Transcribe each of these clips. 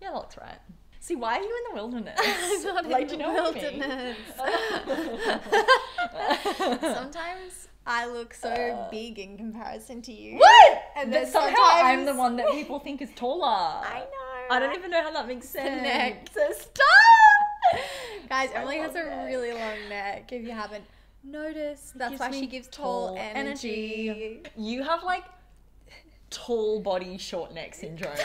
Yeah, that looks right. See, why are you in the wilderness? I'm not in Like, do the you know wilderness. Sometimes I look so Uh. big in comparison to you. What? And But then somehow sometimes I'm the one that people think is taller. I know. I don't even know how that makes sense. neck. So stop! Guys, Emily has a neck. really long neck. If you haven't noticed, that's why she gives tall, tall energy. energy. You have like tall body, short neck syndrome.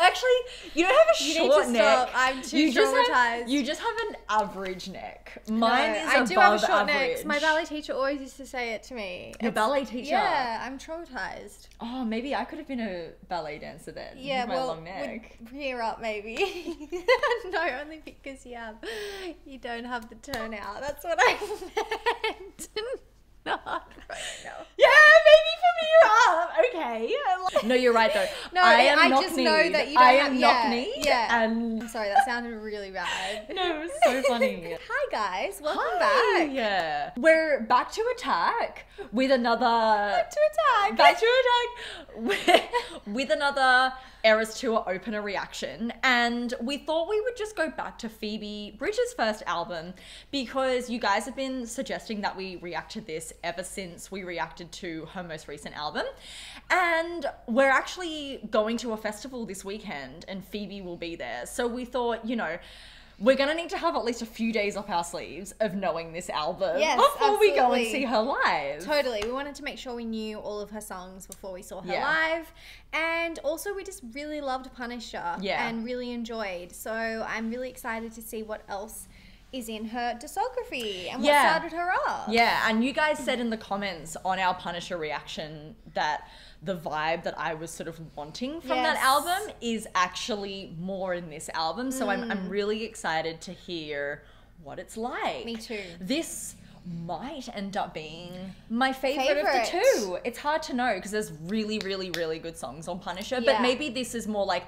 Actually, you don't have a You short neck. stop. I'm too you just have, traumatized. you just have an average neck. No, Mine is I above do have a short average. neck. My ballet teacher always used to say it to me. Your It's- ballet teacher. Yeah, I'm traumatized. Oh, maybe I could have been a ballet dancer then. Yeah, with my well, long neck. rear up maybe. no, only because you have, you don't have the turnout. That's what I meant. Not right now. Yeah, maybe for me you're up. Ah, okay. No, you're right though. No, I am I knock just know that you don't I have- am yeah, knock kneed. yeah. And I'm sorry, that sounded really bad. no, it was so funny. Hi guys, welcome Hi. back. Yeah. We're back to attack with another Back to attack. back to attack with, with another Eras Tour opener reaction. And we thought we would just go back to Phoebe Bridgers' first album because you guys have been suggesting that we react to this ever since we reacted to her most recent album. And we're actually going to a festival this weekend and Phoebe will be there. So we thought, you know, we're gonna need to have at least a few days up our sleeves of knowing this album Yes, before we go and see her live. Totally. We wanted to make sure we knew all of her songs before we saw her Yeah. live. And also, we just really loved Punisher Yeah. and really enjoyed. So I'm really excited to see what else is in her discography and what started her off. Yeah, and you guys said in the comments on our Punisher reaction that the vibe that I was sort of wanting from that album is actually more in this album. So I'm, Mm. I'm really excited to hear what it's like. Me too. This might end up being my favorite, of the two. It's hard to know because there's really, really, really good songs on Punisher, Yeah. but maybe this is more like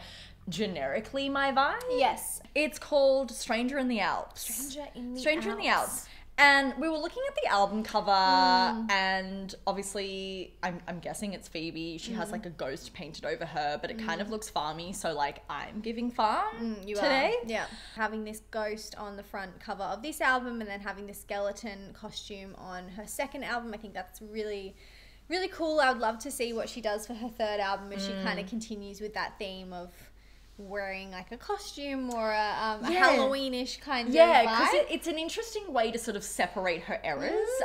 generically my vibe. Yes. It's called Stranger in the Alps. Stranger in the Stranger in the Alps. And we were looking at the album cover, Mm. and obviously, I'm, I'm guessing it's Phoebe. She Mm. has like a ghost painted over her, but it kind of looks farmy. So, like, I'm giving farm Mm, you today. are. Yeah. Having this ghost on the front cover of this album and then having the skeleton costume on her second album, I think that's really, really cool. I would love to see what she does for her third album if she kind Mm. of continues with that theme of wearing like a costume or a, um, a Yeah. Halloweenish kind Yeah, of because it, it's an interesting way to sort of separate her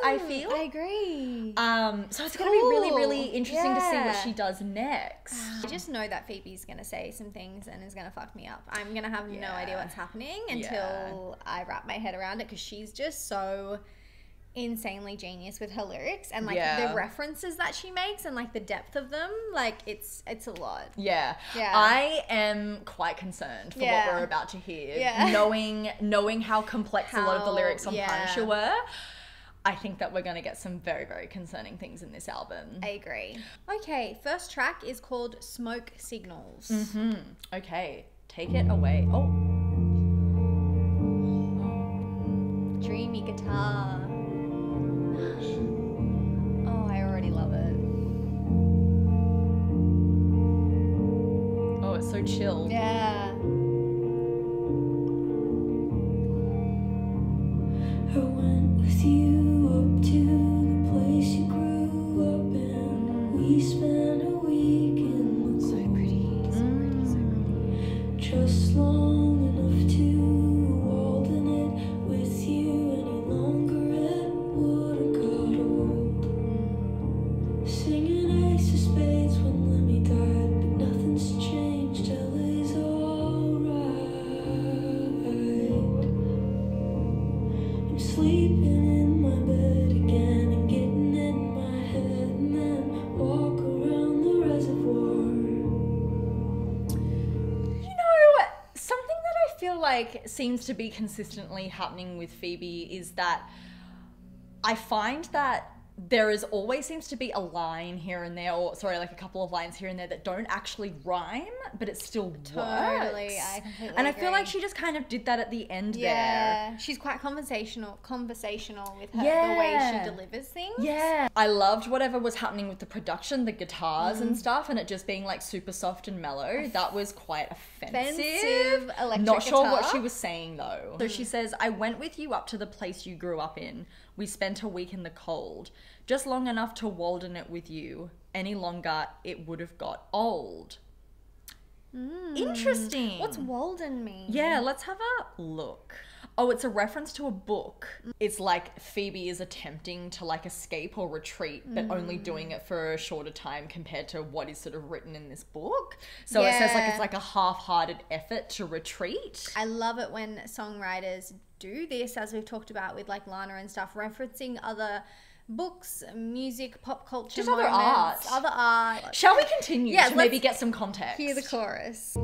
I Mm, feel. I agree. um, so it's going to be really, really Cool. interesting to see what she does next. I just know that Phoebe's gonna say some things and is gonna fuck me up. I'm gonna have no idea what's happening Yeah. until I wrap my head around it because she's just so insanely genius with her lyrics and like Yeah. the references that she makes and like the depth of them. Like it's it's a lot. Yeah. Yeah. I am quite concerned for Yeah. what we're about to hear. Yeah. Knowing knowing how complex a lot of the lyrics on yeah. Punisher were. I think that we're going to get some very, very concerning things in this album. I agree. Okay, first track is called Smoke Signals. Mm-hmm. Okay, take it away. Oh, Dreamy guitar. Oh, I already love it. oh, it's so chill. Yeah. I went with you up to the place you grew up in. We spent a week in So pretty. So pretty. So pretty. just long like seems to be consistently happening with Phoebe is that I find that there is always seems to be a line here and there, or sorry, like a couple of lines here and there that don't actually rhyme, but it still Totally, works. I completely and I feel like she just kind of did that at the end there. Yeah, she's quite conversational, conversational with her yeah. the way she delivers things. Yeah. I loved whatever was happening with the production, the guitars Mm. and stuff, and it just being like super soft and mellow. That was quite offensive. Offensive electric Not sure what she was saying though. So she says, I went with you up to the place you grew up in. We spent a week in the cold. Just long enough to walden it with you. Any longer, it would have got old. Interesting. Mm. What's Walden mean? Yeah, let's have a look. Oh, it's a reference to a book. It's like Phoebe is attempting to like escape or retreat, but only doing it for a shorter time compared to what is sort of written in this book. So it says like it's like a half-hearted effort to retreat. I love it when songwriters do this, as we've talked about with like Lana and stuff, referencing other books, music, pop culture, Just other art. other art. Shall we continue Yeah, to maybe get some context? Hear the chorus.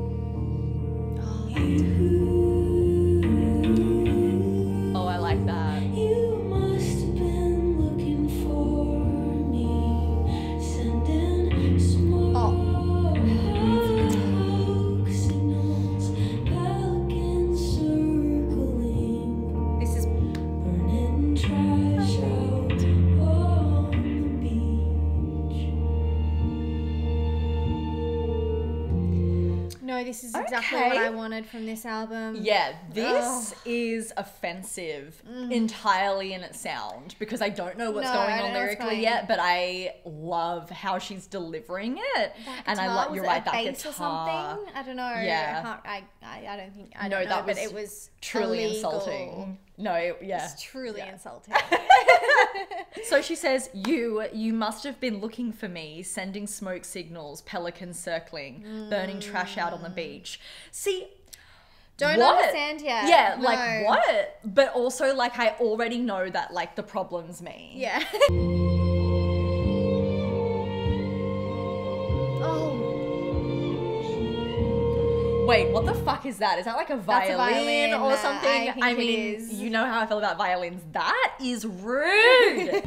Exactly what I wanted from this album. Yeah, this is offensive entirely in its sound because I don't know what's Mm. No, going on don't know what's lyrically yet, but I love how she's delivering it. and I love you're right that guitar or something. I don't know. Yeah. I, can't, I, I, don't think. I No, don't know, that but was it was truly illegal. insulting. No, it- yeah. It's truly Yeah. insulting. So she says, "You, you must have been looking for me, sending smoke signals, pelicans circling, burning trash out on the mm. beach." See, Don't what? understand yet. Yeah, No. like what? But also, like, I already know that like the problem's me. Yeah. Wait, what the fuck is that? Is that like a That's a violin, violin, or uh, something? I think it mean, is. you know how I feel about violins. That is rude.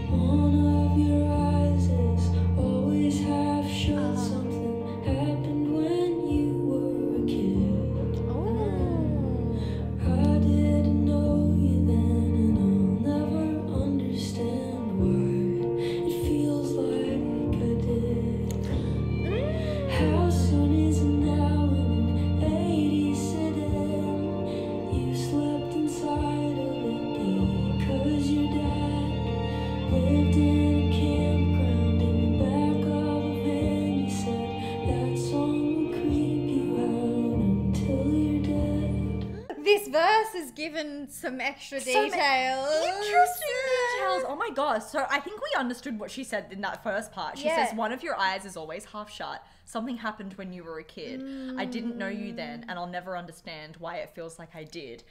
Is given some extra details. Interesting details. Oh my gosh. So I think we understood what she said in that first part. She Yeah. says, One of your eyes is always half shut. Something happened when you were a kid. I didn't know you then, and I'll never understand why it feels like I did.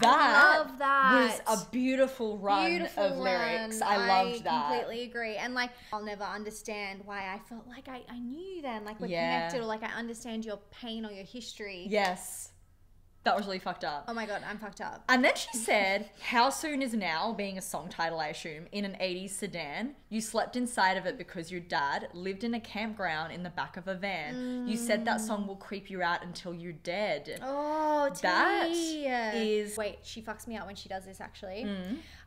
That, that. was a beautiful run Beautiful of lyrics. run. I loved that. completely agree. And like, I'll never understand why I felt like I, I knew you then, like we're Yeah. connected, or like I understand your pain or your history. Yes. That was really fucked up. Oh my god, I'm fucked up. And then she said, How soon is now, being a song title, I assume, in an 80s sedan? You slept inside of it because your dad lived in a campground in the back of a van. You said that song will creep you out until you're dead. Oh, That tea. is- Mm. Wait, she fucks me up when she does this. Actually,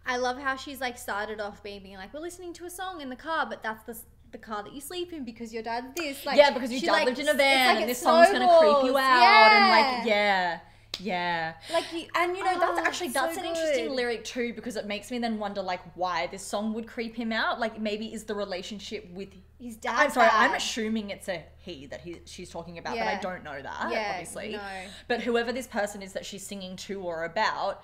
I love how she's like started off being, being like, we're listening to a song in the car, but that's the the car that you sleep in because your dad's this. Like, yeah, because your dad like, lived in a van like and this song's gonna creep you snowballs. out and like yeah. Yeah. Like you, And you know, that's Oh, actually so that's an interesting good. lyric too because it makes me then wonder like why this song would creep him out. Like maybe is the relationship with His dad. I'm sorry, I'm assuming it's a he that he, she's talking about, but I don't know that, Yeah, obviously. no. But whoever this person is that she's singing to or about,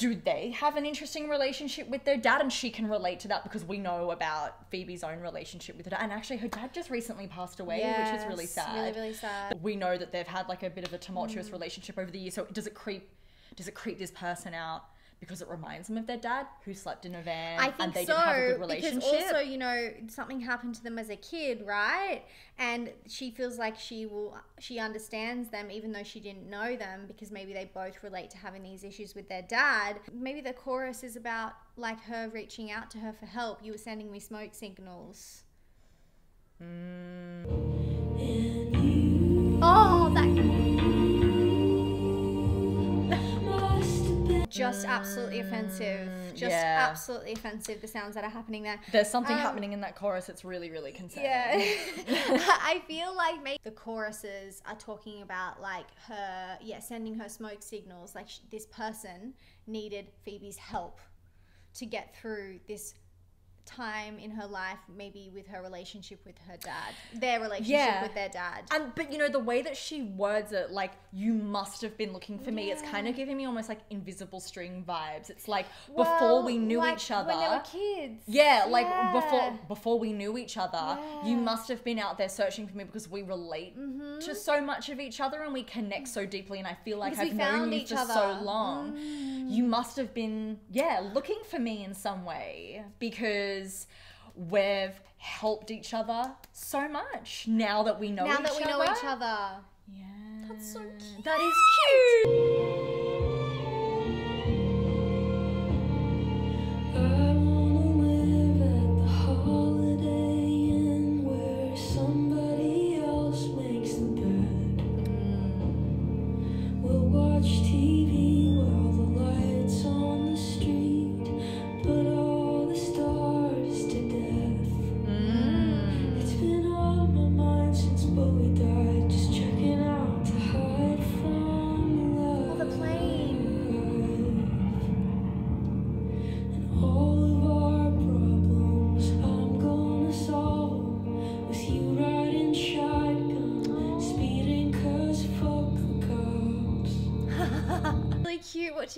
do they have an interesting relationship with their dad? And she can relate to that because we know about Phoebe's own relationship with her dad. And actually, her dad just recently passed away, which is really sad. Really, really sad. We know that they've had like a bit of a tumultuous Mm. relationship over the years. So does it creep? Does it creep this person out because it reminds them of their dad who slept in a van I think and they so didn't have a good relationship? because also you know something happened to them as a kid, right? And she feels like she will she understands them even though she didn't know them because maybe they both relate to having these issues with their dad. Maybe the chorus is about like her reaching out to her for help. You were sending me smoke signals. You Oh, that just absolutely offensive. Just yeah. absolutely offensive. The sounds that are happening there. There's something Um, happening in that chorus that's really, really concerning. Yeah. I feel like maybe the choruses are talking about like her, yeah, sending her smoke signals. Like sh- this person needed Phoebe's help to get through this time in her life, maybe with her relationship with her dad, their relationship Yeah. with their dad. And but you know the way that she words it, like you must have been looking for me. It's kind of giving me almost like invisible string vibes. It's like before we knew like each other. when they were kids. Yeah, like Yeah. before before we knew each other, you must have been out there searching for me because we relate to so much of each other and we connect so deeply. And I feel like Because I've known you each for so other. Mm. long. You must have been, yeah, looking for me in some way because we've helped each other so much now that we know now each that we other. know each other. Yeah, That's so cute. That is cute.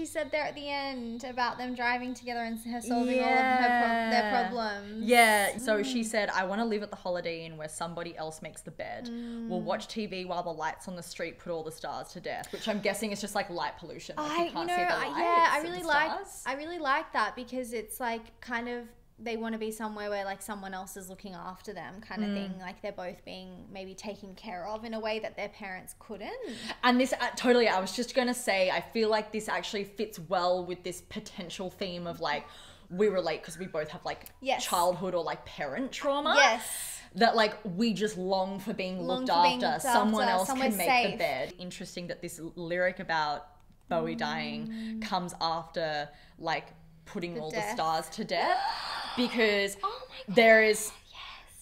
She said there at the end about them driving together and her solving all of her pro- their problems. Yeah, so she said, I want to live at the Holiday Inn where somebody else makes the bed. We'll Mm. watch TV while the lights on the street put all the stars to death, which I'm guessing is just like light pollution. Like I, you you know, see the I, yeah, I really like. I really like that because it's like kind of they want to be somewhere where like someone else is looking after them, kind of Mm. thing. Like they're both being maybe taken care of in a way that their parents couldn't. And this, uh, totally, I was just going to say, I feel like this actually fits well with this potential theme of like, we relate because we both have like Yes. childhood or like parent trauma. Yes. That like we just long for being Long looked for after. being looked Someone after, else can make the bed. Interesting that this lyric about Bowie dying Mm. comes after like putting all the stars to death because Oh there is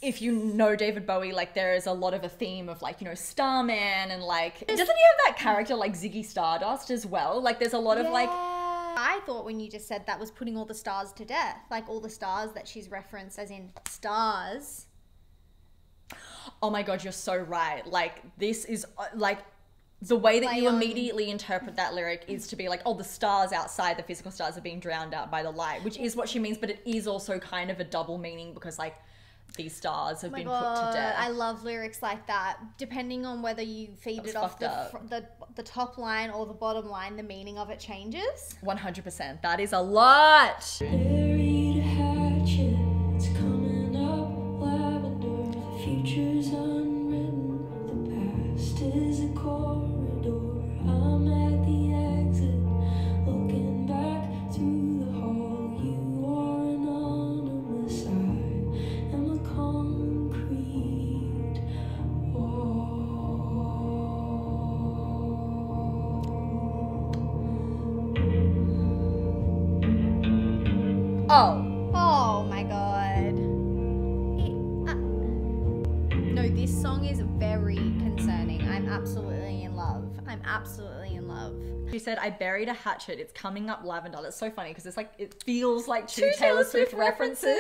if you know David Bowie, like there is a lot of a theme of like, you know, Starman and like doesn't he have that character like Ziggy Stardust as well? Like there's a lot of like I thought when you just said that was putting all the stars to death, like all the stars that she's referenced as in stars. oh my god, you're so right. Like this is uh, like the way that you on- immediately interpret that lyric is to be like, oh, the stars outside, the physical stars are being drowned out by the light, which is what she means, but it is also kind of a double meaning because like these stars have Oh been god, put to death. I love lyrics like that. Depending on whether you feed it off the, fr- the the top line or the bottom line, the meaning of it changes. 100%. That is a lot. Oh, Oh my god. It- uh, no, this song is very concerning. I'm absolutely in love. I'm absolutely in love. She said, I buried a hatchet. It's coming up lavender. That's so funny because it's like, it feels like two, Taylor, Swift, references.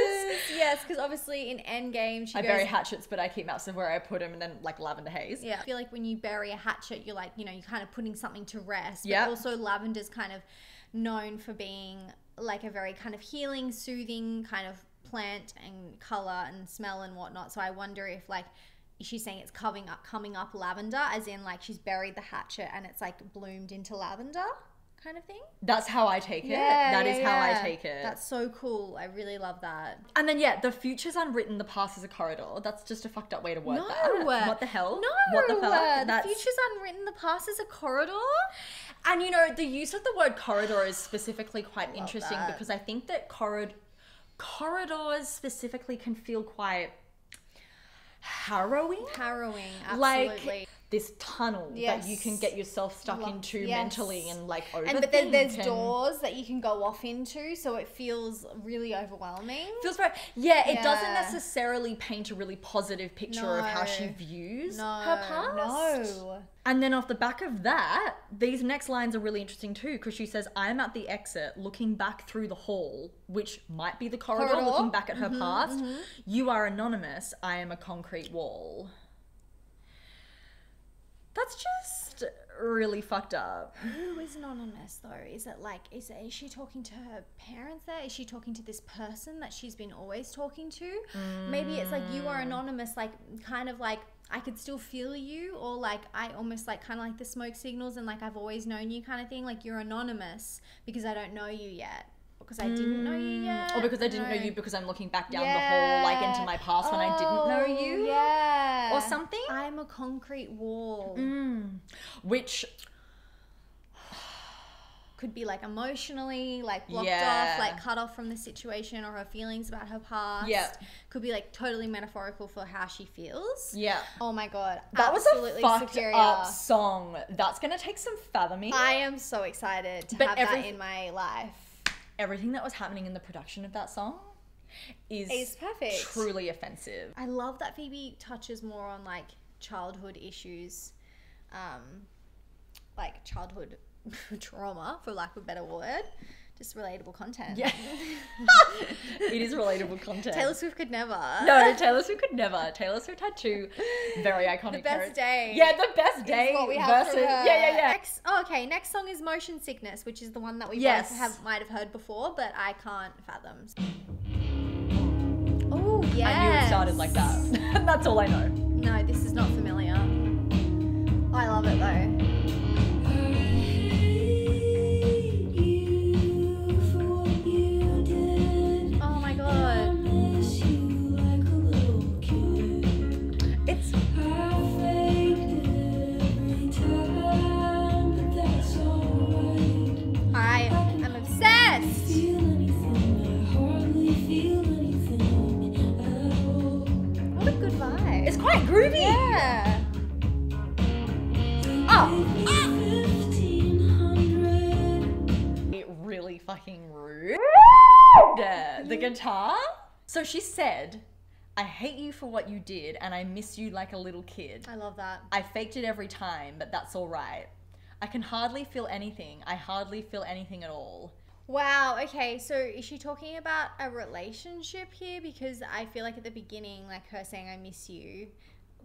Yes, because obviously in Endgame she I goes. bury hatchets, but I keep maps of where I put them and then like lavender haze. Yeah, I feel like when you bury a hatchet, you're like, you know, you're kind of putting something to rest. Yeah. But also, lavender's kind of known for being like a very kind of healing, soothing kind of plant and color and smell and whatnot. So I wonder if like she's saying it's coming up, coming up lavender, as in like she's buried the hatchet and it's like bloomed into lavender, kind of thing. That's how I take it. That is how I take it. That's so cool. I really love that. and then yeah, the future's unwritten, the past is a corridor. That's just a fucked up way to word No, that. What the hell? No, What the fuck? the future's unwritten. The past is a corridor. And you know, the use of the word corridor is specifically quite interesting that. because I think that corrid- corridors specifically can feel quite harrowing. Harrowing, Like absolutely. This tunnel that you can get yourself stuck into yes. mentally and like overthink. and but then there's and- doors that you can go off into, so it feels really overwhelming. Feels very yeah. It doesn't necessarily paint a really positive picture of how she views No, her past. no. And then off the back of that, these next lines are really interesting too, because she says, I'm at the exit looking back through the hall, which might be the corridor, Corridor. Mm-hmm, looking back at her past. You are anonymous, I am a concrete wall. That's just really fucked up. Who is anonymous though? Is it like is it, is she talking to her parents there? Is she talking to this person that she's been always talking to? Maybe it's like you Mm. are anonymous, like kind of like I could still feel you, or like I almost like kind of like the smoke signals and like I've always known you kind of thing. Like you're anonymous because I don't know you yet. Because I didn't know you yet. Mm. Or because I didn't know you because I'm looking back down the hall, like into my past when I didn't know Oh, you. Yeah. Or something. I'm a concrete wall. Mm. Which, could be like emotionally like blocked Yeah. off like cut off from the situation or her feelings about her past Yeah. could be like totally metaphorical for how she feels yeah. oh my god That was a fucked superior up song. That's gonna take some fathoming. i am so excited to But have every- that in my life Everything that was happening in the production of that song is It's perfect. truly offensive. i love that phoebe touches more on like childhood issues um like childhood trauma for lack of a better word just relatable content Yeah. it is relatable content. taylor swift could never no, Taylor Swift could never. Taylor Swift had two very iconic The best characters. day. Yeah, the best is day what we have versus yeah, yeah, yeah. Next, oh, okay, next song is Motion Sickness, which is the one that we Yes. both have might have heard before, but I can't fathom. Oh yeah. I knew it started like that. That's all I know. No, this is not familiar. I love it though. So she said, I hate you for what you did and I miss you like a little kid. I love that. I faked it every time, but that's all right. I can hardly feel anything. I hardly feel anything at all. Wow. Okay. So is she talking about a relationship here? Because I feel like at the beginning, like her saying "I miss you,"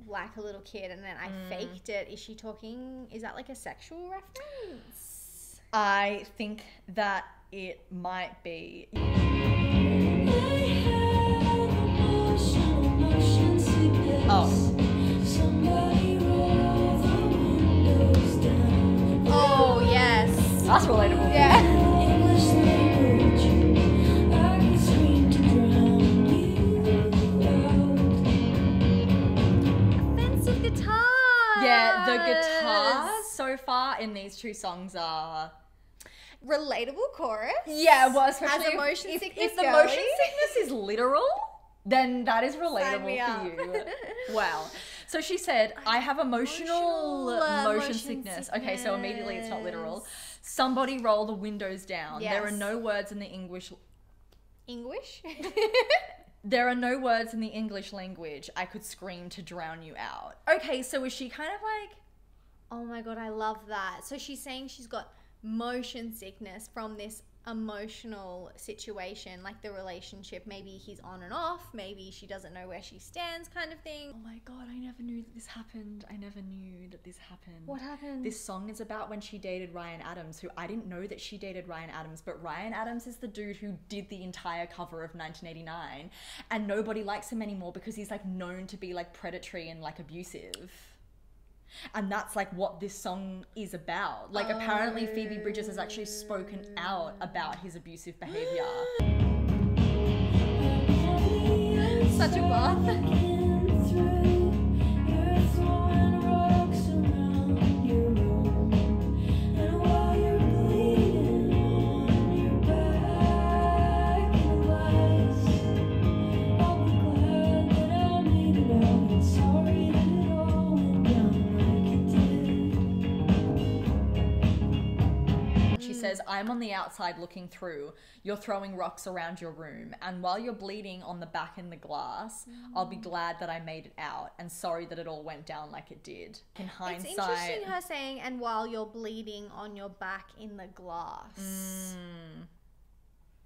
like a little kid, and then I mm. faked it. Is she talking? Is that like a sexual reference? I think that it might be. Oh. Oh yes. That's relatable. Yeah. English language, I can scream to drown you out. Offensive guitar. Yeah, the guitars so far in these two songs are. Relatable chorus. Yeah, well, especially As if- if, sickness if the goes. motion sickness is literal, then that is relatable for you. wow. So she said, "I have emotional, Emotional, uh, motion, motion sickness." Okay, so immediately it's not literal. Somebody roll the windows down. There are no words in the English. English. There are no words in the English language. I could scream to drown you out. Okay, so is she kind of like? Oh my god, I love that. So she's saying she's got motion sickness from this emotional situation, like the relationship. Maybe he's on and off, maybe she doesn't know where she stands, kind of thing. Oh my god, I never knew that this happened. I never knew that this happened. What happened? This song is about when she dated Ryan Adams, who I didn't know that she dated Ryan Adams, but Ryan Adams is the dude who did the entire cover of 1989, and nobody likes him anymore because he's like known to be like predatory and like abusive. And that's like what this song is about. Like apparently Phoebe Bridgers has actually spoken out about his abusive behavior. Such a goth. I'm on the outside looking through. You're throwing rocks around your room. And while you're bleeding on the back in the glass, I'll be glad that I made it out and sorry that it all went down like it did. In hindsight. It's interesting her saying, and while you're bleeding on your back in the glass. Mm.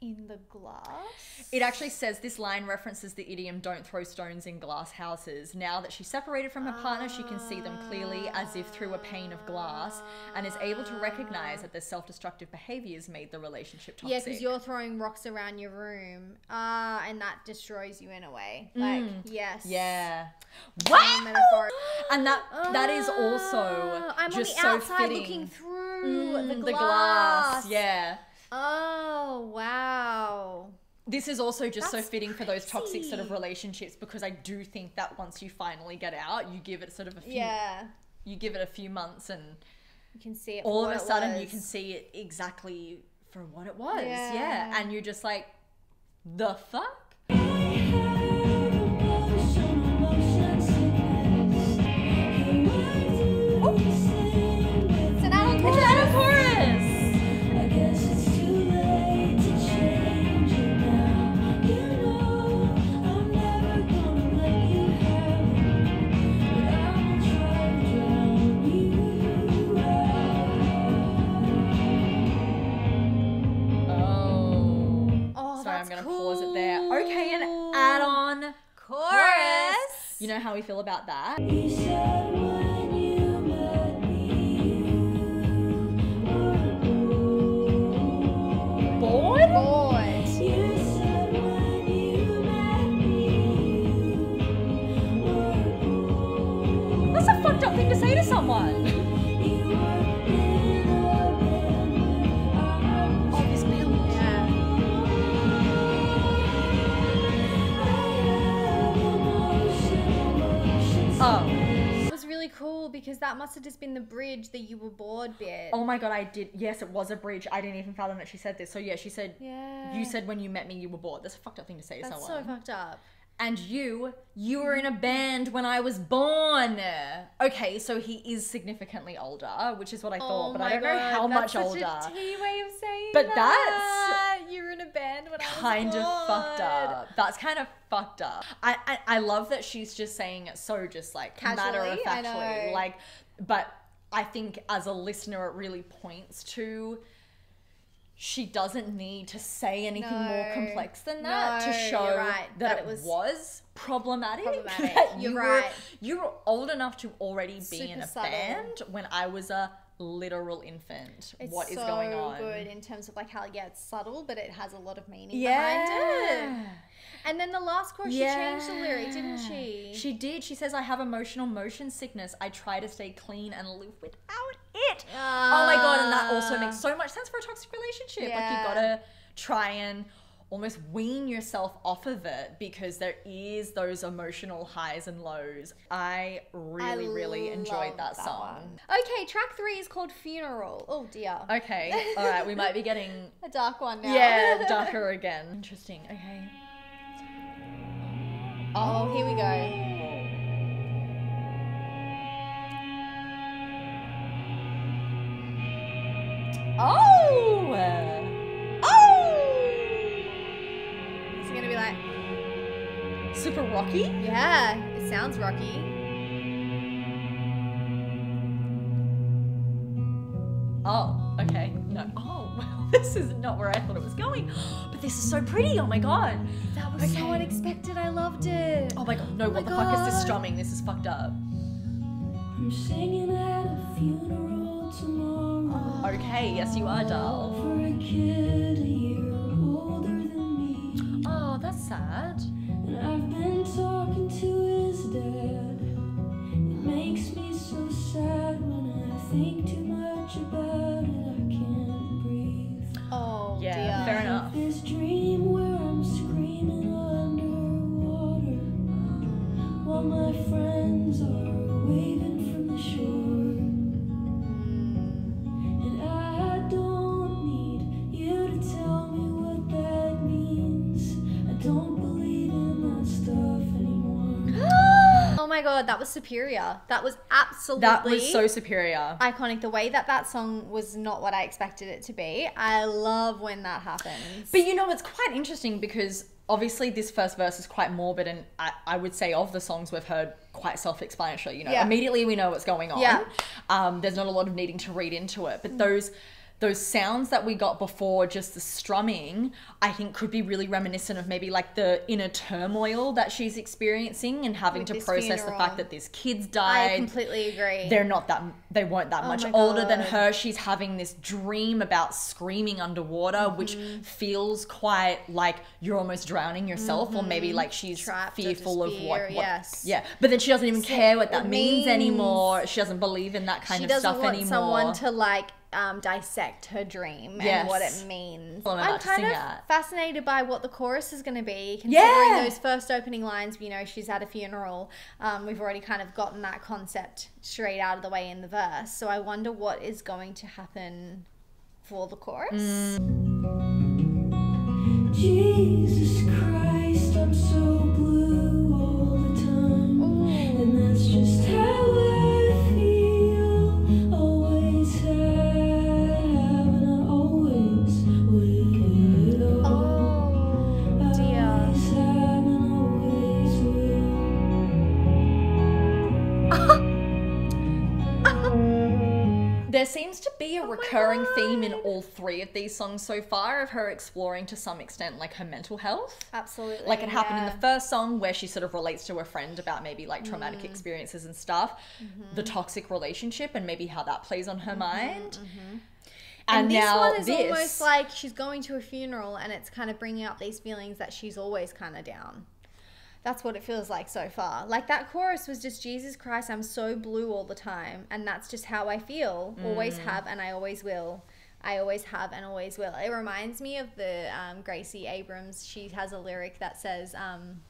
In the glass? It actually says this line references the idiom don't throw stones in glass houses. Now that she's separated from her partner, she can see them clearly as if through a pane of glass and is able to recognize that their self destructive behaviors made the relationship toxic. Yeah, because you're throwing rocks around your room, uh, and that destroys you in a way. Like, yes. Mm. Yeah. Wow. Metaphor. And that that is also Ah, I'm just on the so outside fitting. looking through Mm, the, glass. Yeah. Oh wow. This is also just so That's fitting for those toxic sort of relationships because I do think that once you finally get out, you give it sort of a few Yeah. you give it a few months and You can see it. all of a what it sudden you can see it exactly for what it was. Yeah. Yeah. And you're just like, the fuck? I'm that's gonna pause it there. Okay, an add-on chorus. You know how we feel about that? You said when you met me, you were bored. Bored? Bored. You said when you met me, you were bored. That's a fucked up thing to say to someone. Really cool because that must have just been the bridge that you were bored bit. Oh my god, I did. Yes, it was a bridge. I didn't even fathom that she said this. So yeah, she said. Yeah. You said when you met me, you were bored. That's a fucked up thing to say to That's someone. so fucked up. And you, you were in a band when I was born. Okay, so he is significantly older, which is what I thought, oh but I don't know how much Oh that's older. Tea way of saying But that. you're in a band when I was kind of fucked up. That's kind of fucked up. I, I I love that she's just saying it so just like matter of Casually, factly, like. But I think as a listener, it really points to. She doesn't need to say anything more complex than that to show right, that, that it was, was problematic. problematic. You're you were, right. you were old enough to already be in a subtle. band when I was a literal infant. It's what is so going on? good in terms of like how yeah it's subtle, but it has a lot of meaning Yeah. behind it. And then the last chorus, she changed the lyric, didn't she? She did. She says, I have emotional motion sickness. I try to stay clean and live without it. oh my God. And that also makes so much sense for a toxic relationship. Like, Yeah. you gotta try and almost wean yourself off of it because there is those emotional highs and lows. I really, I really enjoyed love that, song. one. Okay, track three is called Funeral. Oh dear. Okay. All right. We might be getting, A dark one now. yeah, darker again. Interesting. Okay. Oh, here we go. Oh! Oh! It's gonna be like, Super rocky? yeah, it sounds rocky. Oh, okay. No. Oh, well, this is not where I thought it was going. But this is so pretty. Oh my god. That was so unexpected. I loved it. Oh my god. No, oh my what the fuck is this strumming? This is fucked up. I'm singing at a funeral tomorrow. Okay, yes you are, doll. For a kid a year older than me. Oh, that's sad. And I've been talking to his dad. It makes me so sad when I think too much about it, I my god, that was superior. That was absolutely That was so superior. iconic. The way that that song was not what I expected it to be. I love when that happens. But you know, it's quite interesting because obviously this first verse is quite morbid, and I, I would say of the songs we've heard, quite self-explanatory. You know, Yeah. immediately we know what's going on. Yeah. Um, there's not a lot of needing to read into it, but those those sounds that we got before just the strumming, I think could be really reminiscent of maybe like the inner turmoil that she's experiencing and having With to process the fact that this kid's died. I completely agree. they're not that they weren't that much my older than her she's having this dream about screaming underwater which Mm-hmm. feels quite like you're almost drowning yourself or maybe like she's Mm-hmm. Trapped fearful of what, what yes. yeah but then she doesn't even care what that means, means- anymore she doesn't believe in that kind she of doesn't stuff want anymore someone to like um, dissect her dream and what it means. Well, I'm I'm to kind sing of that. fascinated by what the chorus is going to be, considering Yeah. those first opening lines. You know, she's at a funeral. Um, we've already kind of gotten that concept straight out of the way in the verse. So I wonder what is going to happen for the chorus. Mm. Jesus Christ, I'm so blue seems to be a Oh recurring theme in all three of these songs so far of her exploring to some extent like her mental health Absolutely. like it happened in the first song where she sort of relates to a friend about maybe like traumatic Mm. experiences and stuff Mm-hmm. the toxic relationship and maybe how that plays on her mind And, and, this now one is this almost like she's going to a funeral and it's kind of bringing up these feelings that she's always kind of down. That's what it feels like so far. Like that chorus was just Jesus Christ, I'm so blue all the time. And that's just how I feel. Always Mm. have and I always will. I always have and always will. It reminds me of the um, Gracie Abrams. She has a lyric that says, um,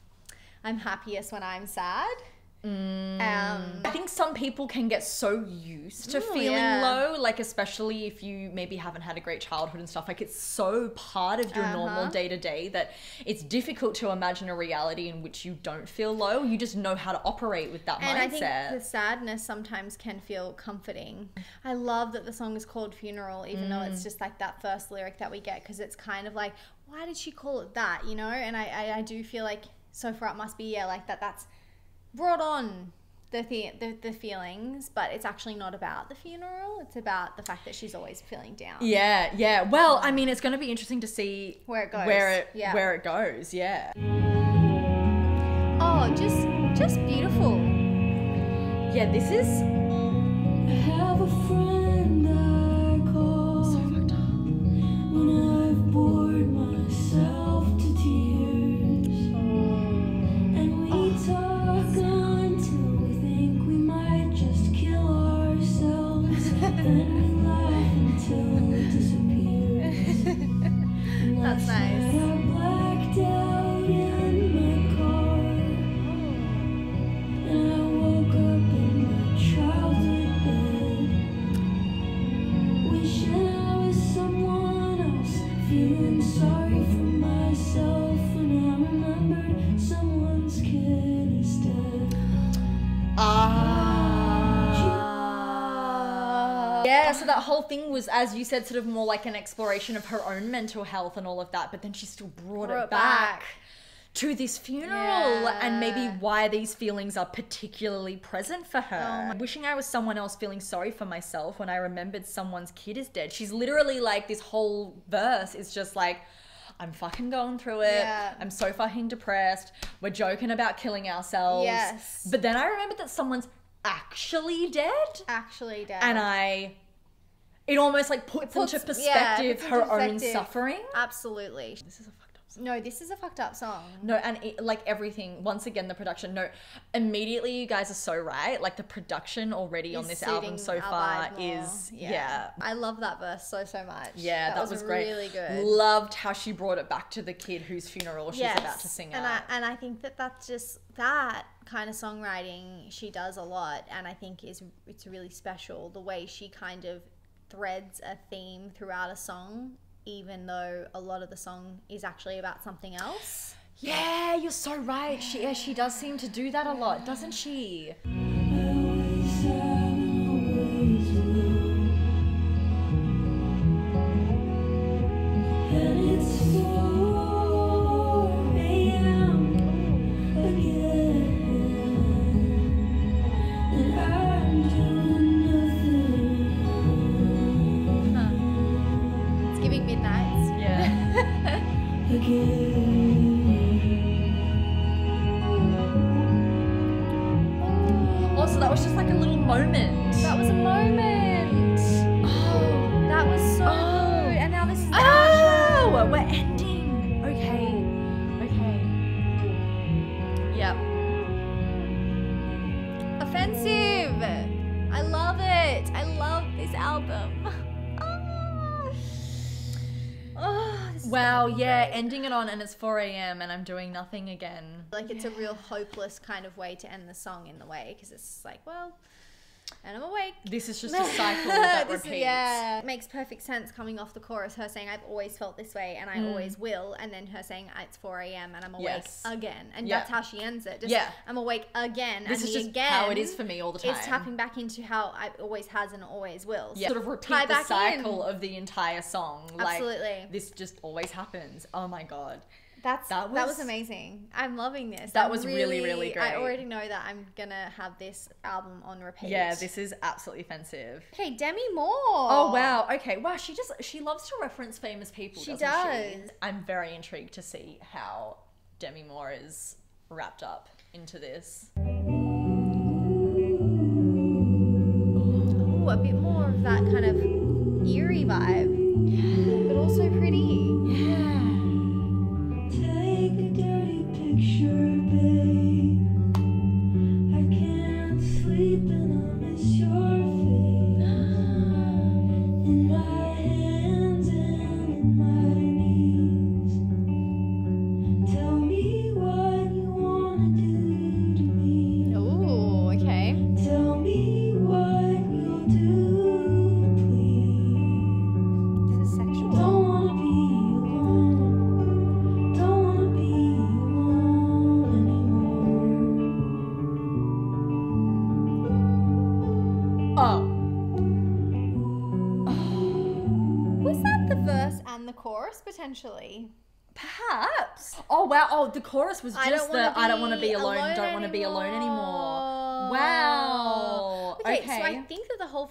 I'm happiest when I'm sad. Um, I think some people can get so used to Ooh, feeling yeah. low, like especially if you maybe haven't had a great childhood and stuff. Like it's so part of your normal Uh-huh. day to day that it's difficult to imagine a reality in which you don't feel low. You just know how to operate with that And I think mindset. the sadness sometimes can feel comforting. I love that the song is called Funeral, even though Mm. it's just like that first lyric that we get, because it's kind of like, why did she call it that, you know? And I, I, I do feel like so far it must be, yeah, like that, that's brought on. The, the, the, the feelings, but it's actually not about the funeral. It's about the fact that she's always feeling down. yeah, yeah. Well, I mean, it's going to be interesting to see Where it goes. where it Yeah. where it goes. Yeah, Oh, just just beautiful. yeah. This is I have a friend I call so fucked up. That's nice. That whole thing was, as you said, sort of more like an exploration of her own mental health and all of that, but then she still brought, Brought it back, back. to this funeral and maybe why these feelings are particularly present for her. Oh Wishing I was someone else feeling sorry for myself when I remembered someone's kid is dead. She's literally like, this whole verse is just like, I'm fucking going through it. Yeah. I'm so fucking depressed. We're joking about killing ourselves. Yes. But then I remembered that someone's actually dead Actually, dead. and I it almost like puts, puts- into yeah, perspective puts her into own suffering. Absolutely. This is a fucked up song. No, this is a fucked up song. No, and it, like everything, once again, the production. No, immediately you guys are so right. Like the production already on this album so far is yeah. I love that verse so so much. Yeah, that, was, great. Really good. Loved how she brought it back to the kid whose funeral she's Yes, about to sing and at. I and I think that that's just that kind of songwriting she does a lot, and I think is it's really special the way she kind of threads a theme throughout a song, even though a lot of the song is actually about something else. yeah, you're so right. She yeah, she does seem to do that a lot, doesn't she? On and it's 4 a.m. and I'm doing nothing again. like it's a real hopeless kind of way to end the song in the way because it's like, well, and I'm awake. This is just a cycle that This- repeats. Yeah, it makes perfect sense coming off the chorus. Her saying, "I've always felt this way, and I Mm. always will," and then her saying, "It's 4 a.m. and I'm awake Yes. again," and Yeah. that's how she ends it. Just, Yeah. I'm awake again, This and is just again. how it is for me all the time. It's tapping back into how I always has and always will. Yeah. Sort of repeat the cycle in. of the entire song. Like, Absolutely. This just always happens. Oh my god. That's That that was, was- amazing. I'm loving this. That I'm was really, really I great. I already know that I'm gonna have this album on repeat. Yeah, this is absolutely offensive. Okay, Demi Moore. Oh wow. Okay. Wow. She just she loves to reference famous people. She doesn't She? I'm very intrigued to see how Demi Moore is wrapped up into this. Ooh, a bit more of that kind of eerie vibe, but also pretty.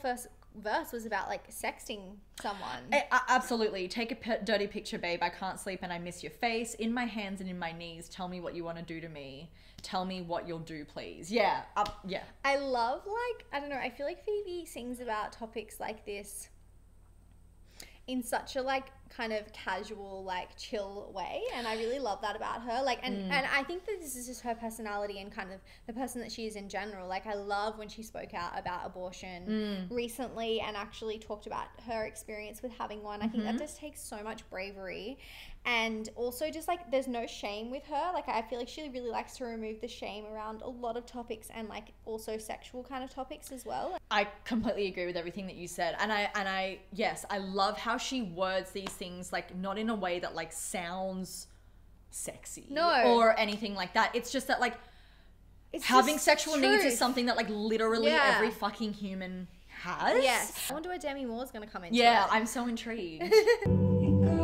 First verse was about like sexting someone. Absolutely. Take a p- dirty picture, babe. I can't sleep and I miss your face. In my hands and in my knees. Tell me what you want to do to me. Tell me what you'll do, please. Yeah. Up. yeah. I love like I don't know. I feel like Phoebe sings about topics like this in such a like kind of casual like chill way and i really love that about her. Like and mm. and i think that this is just her personality and kind of the person that she is in general. Like i love when she spoke out about abortion mm. recently and actually talked about her experience with having one. I think that mm-hmm. just takes so much bravery and also just like there's no shame with her like i feel like she really likes to remove the shame around a lot of topics and like also sexual kind of topics as well I completely agree with everything that you said. And I and I yes, I love how she words these things like not in a way that like sounds sexy No. or anything like that. It's just that like it's having sexual needs is something that like literally Yeah. every fucking human has. yes i wonder where demi moore's gonna come in Yeah, it. I'm so intrigued.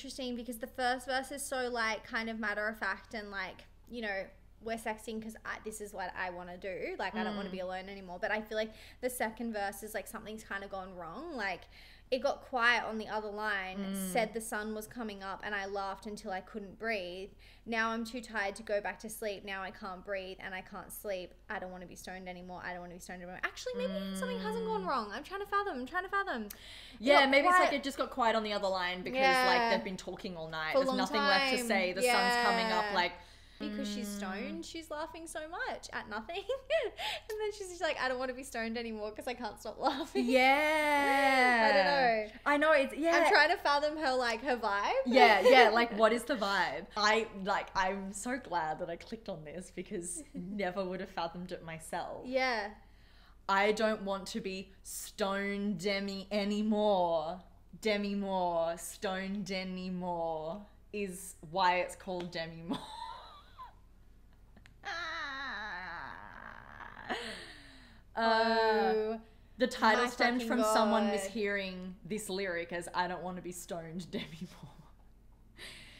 interesting because the first verse is so like kind of matter of fact and like, you know, we're sexting because this is what I want to do. Like, I don't want to be mm. alone anymore. But I feel like the second verse is like something's kind of gone wrong. Like, it got quiet on the other line, mm. said the sun was coming up, and I laughed until I couldn't breathe. Now I'm too tired to go back to sleep. Now I can't breathe and I can't sleep. I don't want to be stoned anymore. I don't want to be stoned anymore. Actually, maybe something hasn't gone mm. wrong. I'm trying to fathom. I'm trying to fathom. Yeah, maybe it's like it just got quiet on the other line because Yeah. like they've been talking all night. For There's nothing left to say. The sun's coming up. Like because she's Mm. stoned, she's laughing so much at nothing. and then she's just like, I don't want to be stoned anymore because I can't stop laughing. yeah, I don't know. I know it's yeah. I'm trying to fathom her like her vibe. yeah, yeah. Like, what is the vibe? I like. I'm so glad that I clicked on this because never would have fathomed it myself. yeah. I don't want to be stone demi anymore. Demi Moore, stone Demi Moore is why it's called Demi Moore. Uh, oh. the title my stemmed fucking from someone mishearing this lyric as I don't want to be stoned Demi Moore.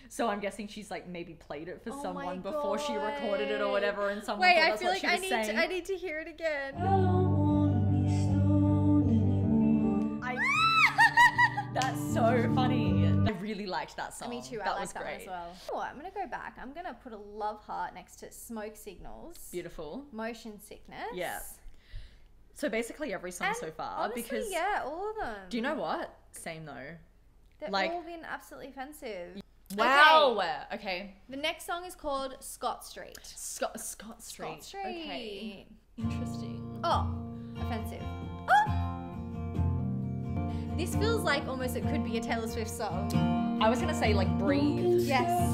So I'm guessing she's like maybe played it for Oh someone before she recorded it or whatever, and someone Wait, thought I feel what like she I need saying. to I need to hear it again. I don't wanna be stoned anymore. I- That's so funny. I really liked that song. Me too. That I like was that great. one as well. You know what? I'm gonna go back. I'm gonna put a love heart next to smoke signals, Beautiful. motion sickness. Yeah. So basically every song And so far honestly, because yeah, all of them. do you know what? Same though. They've like- all been absolutely offensive. Wow. Okay. The next song is called Scott Street. Scott Scott Street. Scott Street. Okay. Interesting. Oh, offensive. Oh. This feels like almost it could be a Taylor Swift song. I was gonna say like breathe. Yes.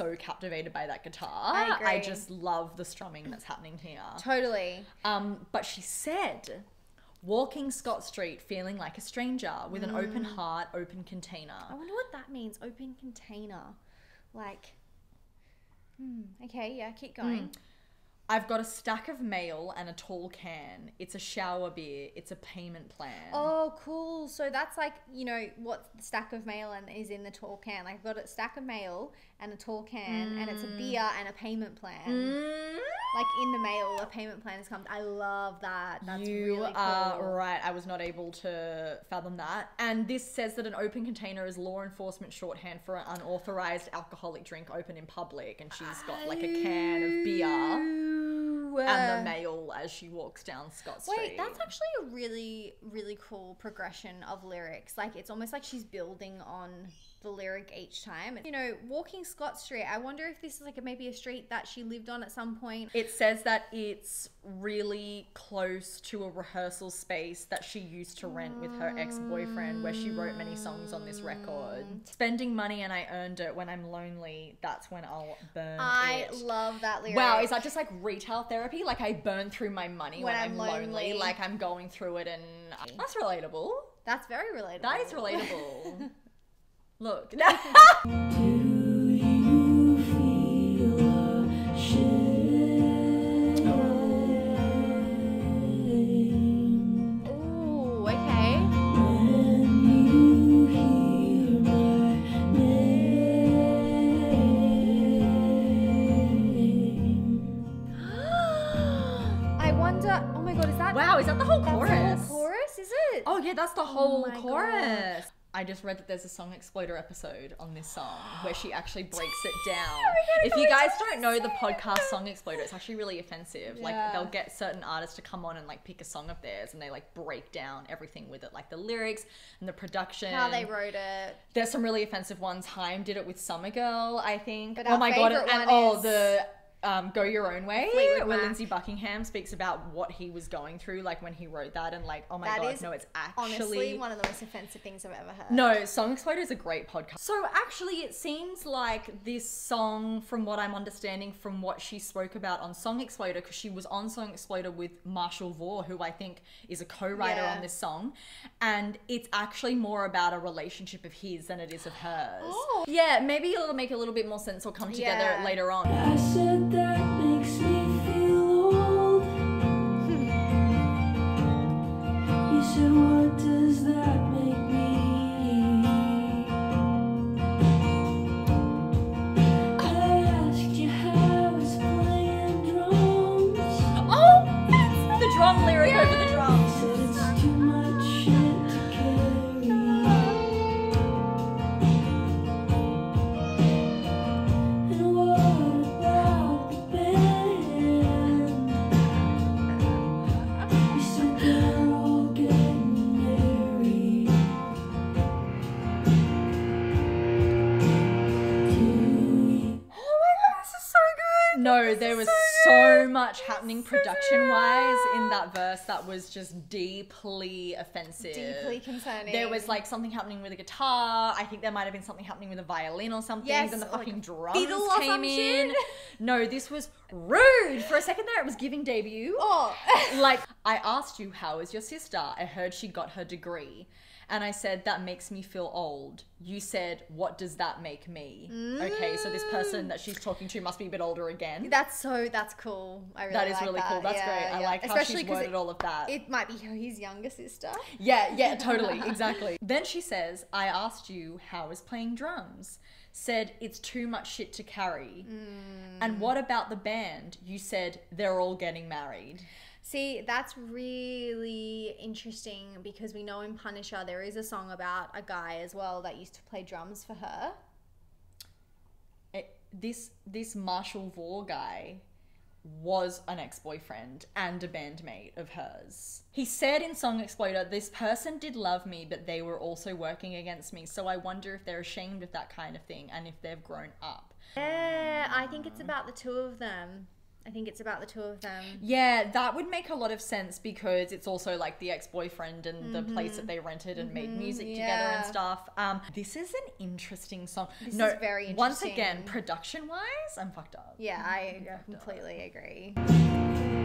So captivated by that guitar. I agree. just love the strumming that's happening here. Totally. Um, but she said, walking Scott Street feeling like a stranger with an open Mm. heart, open container. I wonder what that means. Open container. Like, hmm. Okay, yeah, keep going. I've got a stack of mail and a tall can. It's a shower beer. It's a payment plan. Oh, cool. So that's like, you know, what the stack of mail and is in the tall can. Like, I've got a stack of mail and a tall can, and it's a beer and a payment plan. Mm, Like in the mail, a payment plan has come. I love that. That's you really cool. are right. I was not able to fathom that. And this says that an open container is law enforcement shorthand for an unauthorized alcoholic drink open in public. And she's got like a can of beer Ooh. and the male as she walks down Scott Street. Wait, that's actually a really, really cool progression of lyrics. Like it's almost like she's building on the lyric each time. You know, walking Scott Street. I wonder if this is like a, maybe a street that she lived on at some point. It says that it's really close to a rehearsal space that she used to rent with her ex boyfriend, where she wrote many songs on this record. Mm. Spending money and I earned it when I'm lonely, that's when I'll burn I it. love that lyric. Wow, is that just like retail therapy? Like I burn through my money when, When I'm, I'm lonely. lonely. like I'm going through it, and that's relatable. That's very relatable. That is relatable. Look, Do you feel ashamed Ooh, okay. when you hear my name? I wonder. Oh my god, is that wow, is that the whole chorus? the whole chorus? Is it? Oh yeah, that's the oh whole chorus. God. I just read that there's a Song Exploder episode on this song where she actually breaks it down. If you guys don't know the podcast Song Exploder, it's actually really offensive. Like they'll get certain artists to come on and like pick a song of theirs and they like break down everything with it, like the lyrics and the production. How they wrote it. There's some really offensive ones. Haim did it with Summer Girl, I think. But oh my god! And one oh, the um, "Go Your Own Way," Fleetwood where Mac. Lindsey Buckingham speaks about what he was going through, like when he wrote that, and like, oh my That god, is no, it's actually Honestly, one of the most offensive things I've ever heard. no, Song Exploder is a great podcast. So actually, it seems like this song, from what I'm understanding, from what she spoke about on Song Exploder, because she was on Song Exploder with Marshall Vore, who I think is a co-writer Yeah. on this song, and it's actually more about a relationship of his than it is of hers. Oh. Yeah, maybe it'll make a little bit more sense or come together Yeah. later on. I said that makes me feel old. You said, what does that make me? I asked you how I was playing drums. Oh, the drum lyric over No, there was so, much happening production wise in that verse that was just deeply offensive. Deeply concerning. There was like something happening with a guitar. I think there might have been something happening with a violin or something. Yes, then the or like drums came in. No, this was rude. For a second there, it was giving debut. Oh. like I asked you, how is your sister? I heard she got her degree. And I said, that makes me feel old. You said, what does that make me? Okay, so this person that she's talking to must be a bit older again. That's so. That's cool. I really that is like really that. cool. That's Yeah, great. I yeah. like how Especially she's 'cause worded it, all of that. It might be his younger sister. yeah, yeah, totally, exactly. Then she says, I asked you how is playing drums. Said it's too much shit to carry. Mm. And what about the band? You said they're all getting married. See, that's really interesting because we know in Punisher there is a song about a guy as well that used to play drums for her. It, this this Marshall Vore guy was an ex-boyfriend and a bandmate of hers. He said in Song Exploder, this person did love me, but they were also working against me. So I wonder if they're ashamed of that kind of thing and if they've grown up. Yeah, I think it's about the two of them. I think it's about the two of them. Yeah, that would make a lot of sense because it's also like the ex-boyfriend and the place that they rented and made music together and Mm-hmm. stuff. Um, this is an interesting song. This no, is very Once again, production-wise, I'm fucked up. Yeah, I completely agree.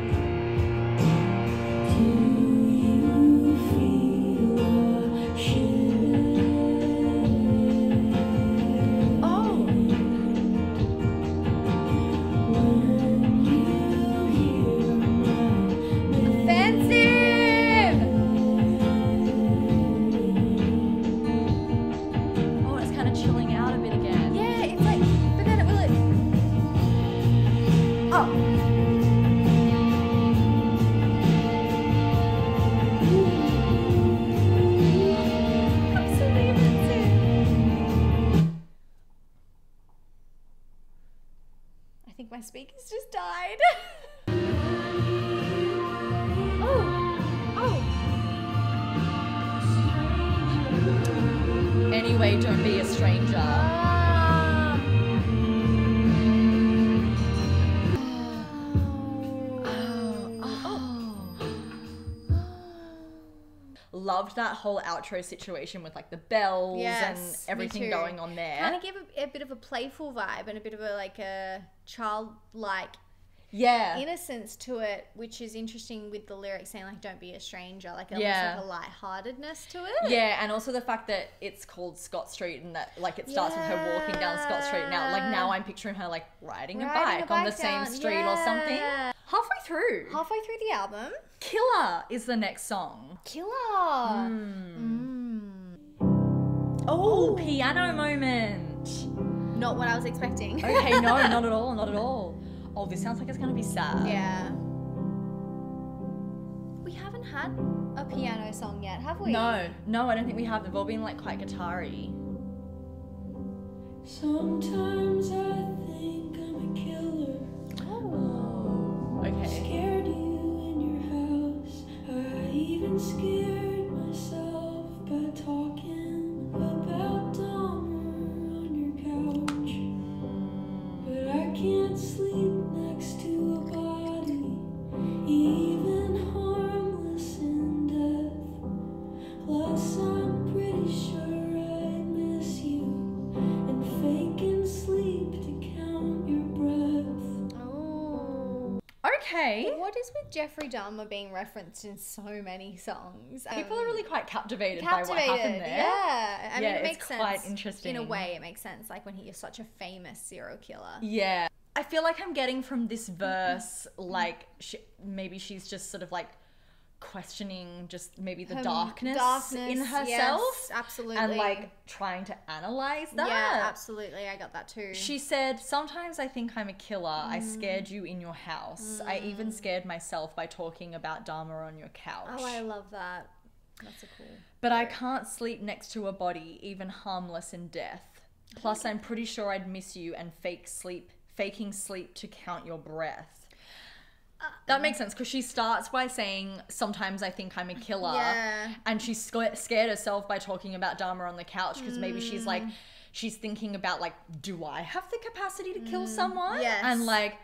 Speakers just died. oh, oh. Anyway, don't be a stranger. Loved that whole outro situation with like the bells Yes, and everything going on there. Kind of give a, a bit of a playful vibe and a bit of a like a childlike yeah. innocence to it, which is interesting with the lyrics saying like "Don't be a stranger," like almost Yeah. like a lightheartedness to it. Yeah, and also the fact that it's called Scott Street and that like it starts with her walking down Scott Street. Now, like now I'm picturing her like riding, a, Riding a bike on the bike same down, street or something. Halfway through, Halfway through the album, Killer is the next song. Killer. Hmm. Mm. Oh, piano moment. Not what I was expecting. Okay, no, not at all, not at all. Oh, this sounds like it's gonna be sad. Yeah. We haven't haven't had a piano song yet, have we? No, no, I don't think we have. They've all been like quite guitar-y. Sometimes I think I'm a killer. Oh. Okay. Scared you in your house. I even scared myself by talking about Dahmer on your couch. But I can't sleep next to a body, even harmless in death. Plus, I'm pretty sure I'd miss you and faking sleep to count your breath. Oh. Okay. What is with Jeffrey Dahmer being referenced in so many songs? People Um, are really quite captivated, by what happened there. Yeah, I mean, Yeah, it it's makes sense. quite interesting. In a way, it makes sense. Like when he is such a famous serial killer. Yeah. I feel like I'm getting from this mm-hmm. verse, mm-hmm. like, she, maybe she's just sort of like questioning just maybe the Her darkness, in herself. yes, absolutely. And like trying to analyze that. Yeah, absolutely. I got that too. She said, Sometimes I think I'm a killer. I mm. scared you in your house. I even mm. scared myself by talking about Dahmer on your couch. oh, I love that. That's a cool. But I can't sleep next to a body, even harmless in death. Plus, I'm pretty sure I'd miss you and fake sleep, faking sleep to count your breath. Uh, that uh, makes sense because she starts by saying, "Sometimes I think I'm a killer," Yeah. and she's scared herself by talking about Dahmer on the couch because maybe she's like, mm. she's thinking about like, "Do I have the capacity to kill mm, someone?" yes. and like,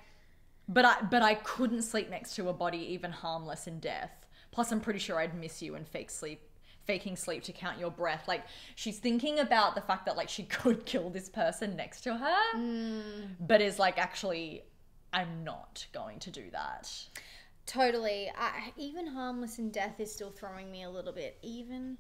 but I but I couldn't sleep next to a body even harmless in death. Plus, I'm pretty sure I'd miss you and fake sleep, faking sleep to count your breath. Like she's thinking about the fact that like she could kill this person next to her, mm. but is like actually, I'm not going to do that. Totally. I, even harmless in death is still throwing me a little bit. Even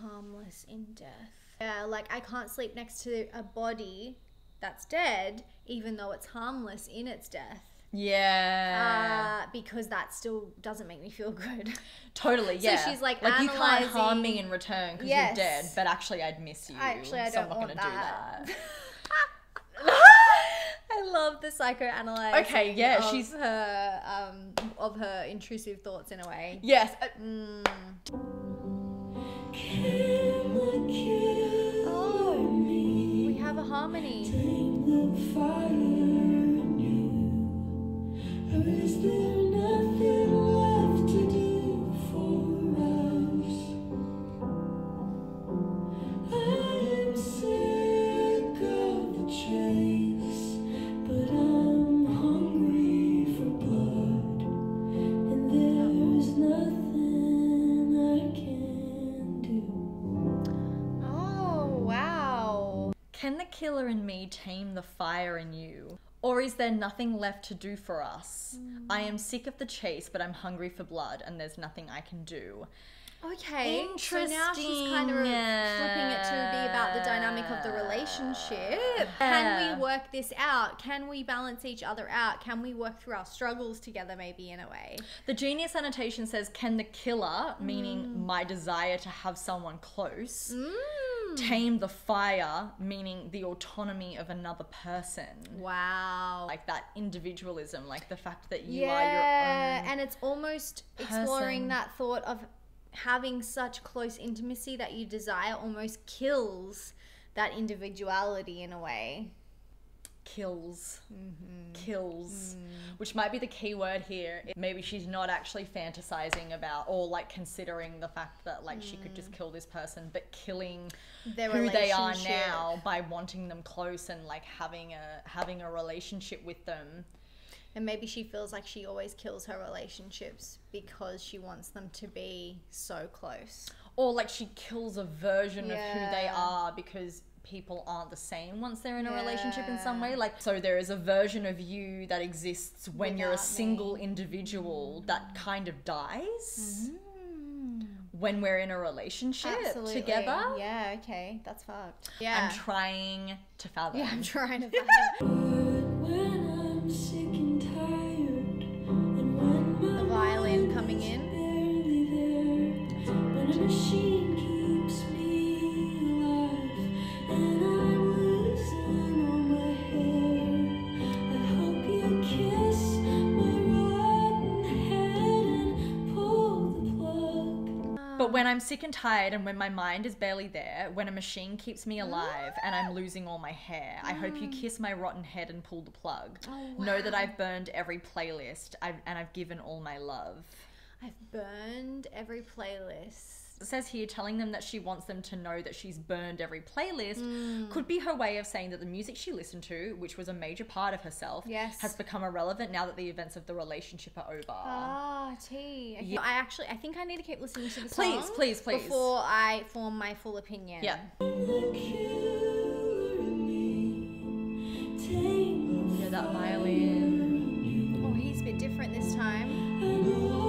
harmless in death. Yeah, like I can't sleep next to a body that's dead, even though it's harmless in its death. Yeah, Uh, because that still doesn't make me feel good. totally. Yeah. So she's, like, like you can't harm me in return because Yes. you're dead, but actually I'd miss you. Actually, I so I'm don't want gonna that. do that. I love the psychoanalyzing. Okay, yeah, of she's- her um of her intrusive thoughts in a way. yes, uh, Mm. Can the killer Oh, we have a harmony. Oh wow. Can the killer in me tame the fire in you? Or is there nothing left to do for us? I mm. am sick of the chase, but I'm hungry for blood, and there's nothing I can do. Okay. So now she's kind of Interesting. flipping it to be about the dynamic of the relationship. Can we work this out? Can we balance each other out? Can we work through our struggles together, maybe in a way? The genius annotation says, Can the killer, meaning my desire to have someone close, Mm. tame the fire, meaning the autonomy of another person? Wow. Like that individualism, like the fact that you yeah, are your own. Yeah, and it's almost exploring that thought of having such close intimacy that you desire almost kills that individuality in a way. kills Mm-hmm. kills Mm. which might be the key word here maybe she's not actually fantasizing about or like considering the fact that like she could just kill this person but killing Mm. Their who they are now by wanting them close and like having a having a relationship with them And maybe she feels like she always kills her relationships because she wants them to be so close. or like she kills a version of who they are because people aren't the same once they're in a relationship in some way like so there is a version of you that exists when you're a single me. individual that kind of dies Mm. when we're in a relationship Absolutely. together Yeah, okay. That's fucked. Yeah i'm trying to fathom yeah, I'm trying to find But when I'm sick The violin coming in. When I'm sick and tired and when my mind is barely there, when a machine keeps me alive and I'm losing all my hair, I hope you mm. kiss my rotten head and pull the plug. Oh, Know that. I've burned every playlist I've, and I've given all my love. I've burned every playlist. It says here telling them that she wants them to know that she's burned every playlist Mm. could be her way of saying that the music she listened to, which was a major part of herself, Yes. has become irrelevant now that the events of the relationship are over. Ah, T. Okay. Yeah. I actually, I think I need to keep listening to the Please, song please, please. before I form my full opinion. yeah. The killer in me, take Yeah, that violin. Oh, he's a bit different this time.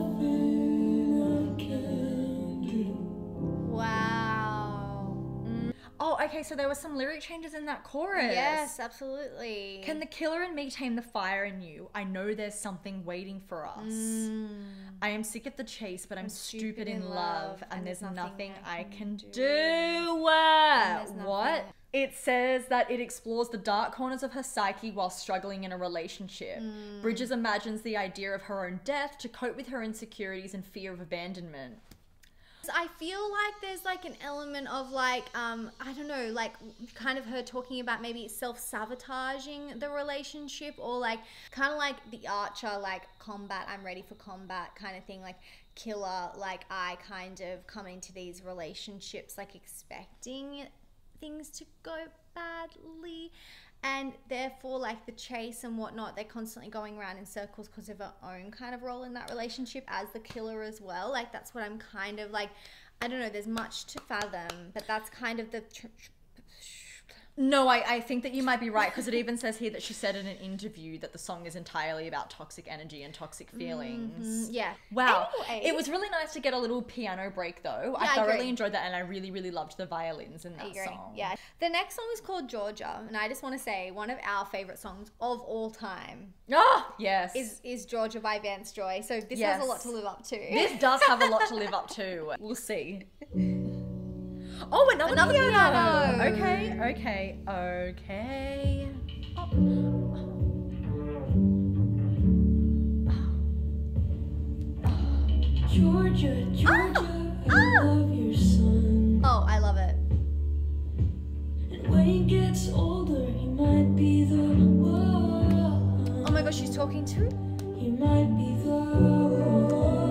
okay, so there were some lyric changes in that chorus. Yes, absolutely. Can the killer in me tame the fire in you? I know there's something waiting for us. Mm. I am sick of the chase, but I'm, stupid, in love, love, and, there's nothing, I can, do. do. There's What? It says that it explores the dark corners of her psyche while struggling in a relationship. Mm. Bridgers imagines the idea of her own death to cope with her insecurities and fear of abandonment. I feel like there's like an element of like um I don't know like kind of her talking about maybe self sabotaging the relationship or like kind of like the Archer like combat I'm ready for combat kind of thing like killer like I kind of come into these relationships like expecting things to go badly and therefore like the chase and whatnot they're constantly going around in circles because of her own kind of role in that relationship as the killer as well. Like that's what i'm kind of like i don't know there's much to fathom but that's kind of the tr- tr- No, I, I think that you might be right because it even says here that she said in an interview that the song is entirely about toxic energy and toxic feelings. Mm, yeah Wow. Anyway. It was really nice to get a little piano break though. Yeah, I I thoroughly agree. enjoyed that and I really, really loved the violins in I that song. Yeah. The next song is called Georgia, and I just want to say one of our favorite songs of all time Ah, yes. is is Georgia by Vance Joy. So this Yes. has a lot to live up to. this does have a lot to live up to. We'll see. Oh, another, Another piano. piano. Okay, okay, okay. Georgia, Georgia, ah! I ah! love your son. oh, I love it. And when he gets older, he might be the one. Oh my gosh, she's talking to. He might be the one.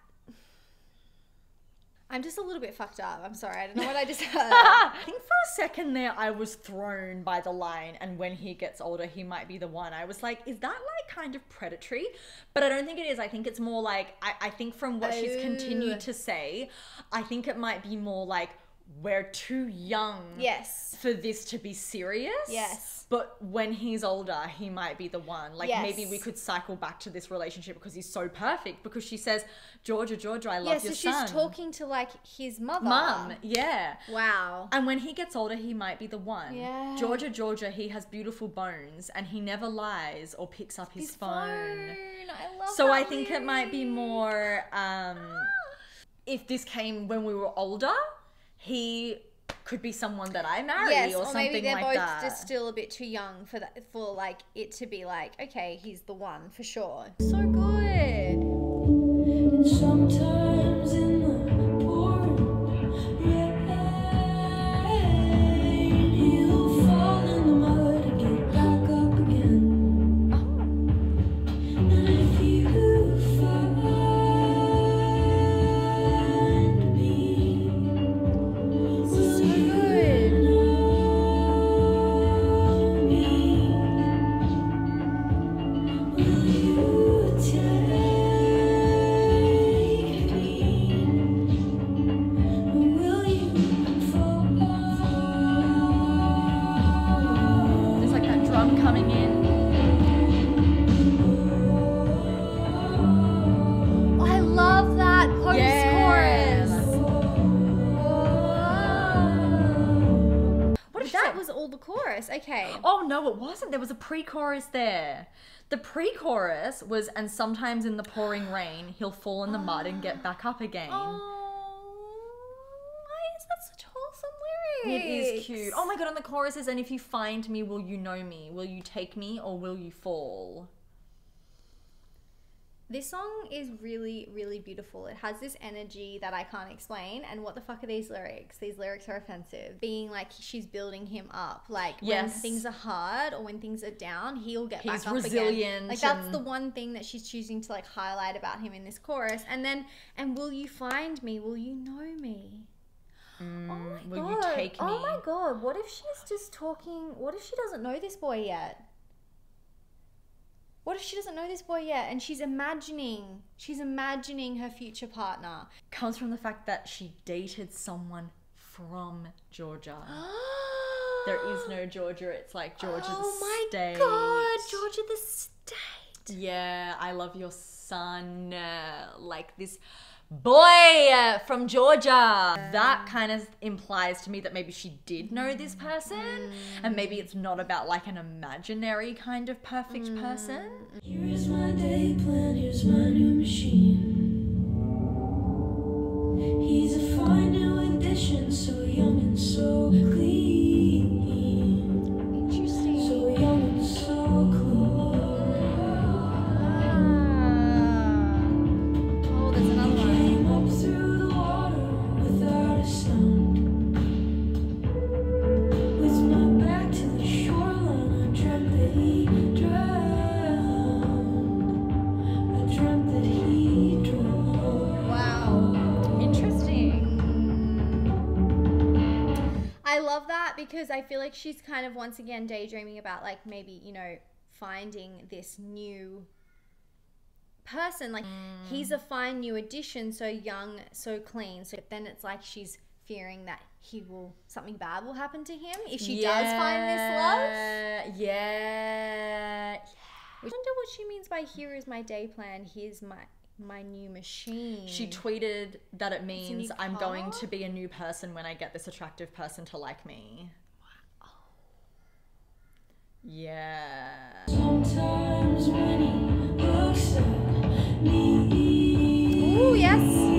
I'm just a little bit fucked up. I'm sorry. I don't know what I just heard. I think for a second there, I was thrown by the line, and when he gets older, he might be the one. I was like, is that like kind of predatory? But I don't think it is. I think it's more like, I, I think from what she's Oh. continued to say, I think it might be more like, we're too young yes. for this to be serious. Yes. But when he's older, he might be the one. Like Yes. maybe we could cycle back to this relationship because he's so perfect. Because she says, Georgia, Georgia, I love Yeah. love So your she's son. talking to like his mother. Mum, yeah. Wow. And when he gets older, he might be the one. Yeah. Georgia, Georgia, he has beautiful bones and he never lies or picks up his, His phone. I love. So I think it might be more um, if this came when we were older, he could be someone that I marry Yes, or, or, something maybe they're like both that. just still a bit too young for that for like it to be like okay, he's the one for sure. So good. Pre-chorus there. The pre-chorus was, and sometimes in the pouring rain, he'll fall in the mud and get back up again. Oh, why is that such wholesome lyrics? is cute. Oh my god, and the chorus is, and if you find me, will you know me? Will you take me or will you fall? This song is really, really beautiful. It has this energy that I can't explain. And what the fuck are these lyrics? These lyrics are offensive. Being like she's building him up. Like when things are hard or when things are down, he'll get He's back up again. resilient Like that's the one thing that she's choosing to like highlight about him in this chorus. And then, and will you find me? Will you know me? oh my Mm, will god! you take me? Oh my god! What if she's just talking? What if she doesn't know this boy yet? What if she doesn't know this boy yet and she's imagining, she's imagining her future partner? Comes from the fact that she dated someone from Georgia. there is no Georgia. It's like Georgia oh the my state. god, Georgia the state. Yeah, I love your son. uh, like this boy uh, from Georgia. That kind of implies to me that maybe she did know this person, and maybe it's not about like an imaginary kind of perfect person. Here's my day plan, here's my new machine. He's a fine new addition, so young and so clean. Because I feel like she's kind of once again daydreaming about like maybe, you know, finding this new person. Like he's mm. a fine new addition, so young, so clean. So then it's like she's fearing that he will something bad will happen to him if she does find this love. Yeah. I wonder what she means by here is my day plan, here's my my new machine. She tweeted that it means I'm going to be a new person when I get this attractive person to like me. Yeah. Sometimes when he looks at me, Ooh, yes.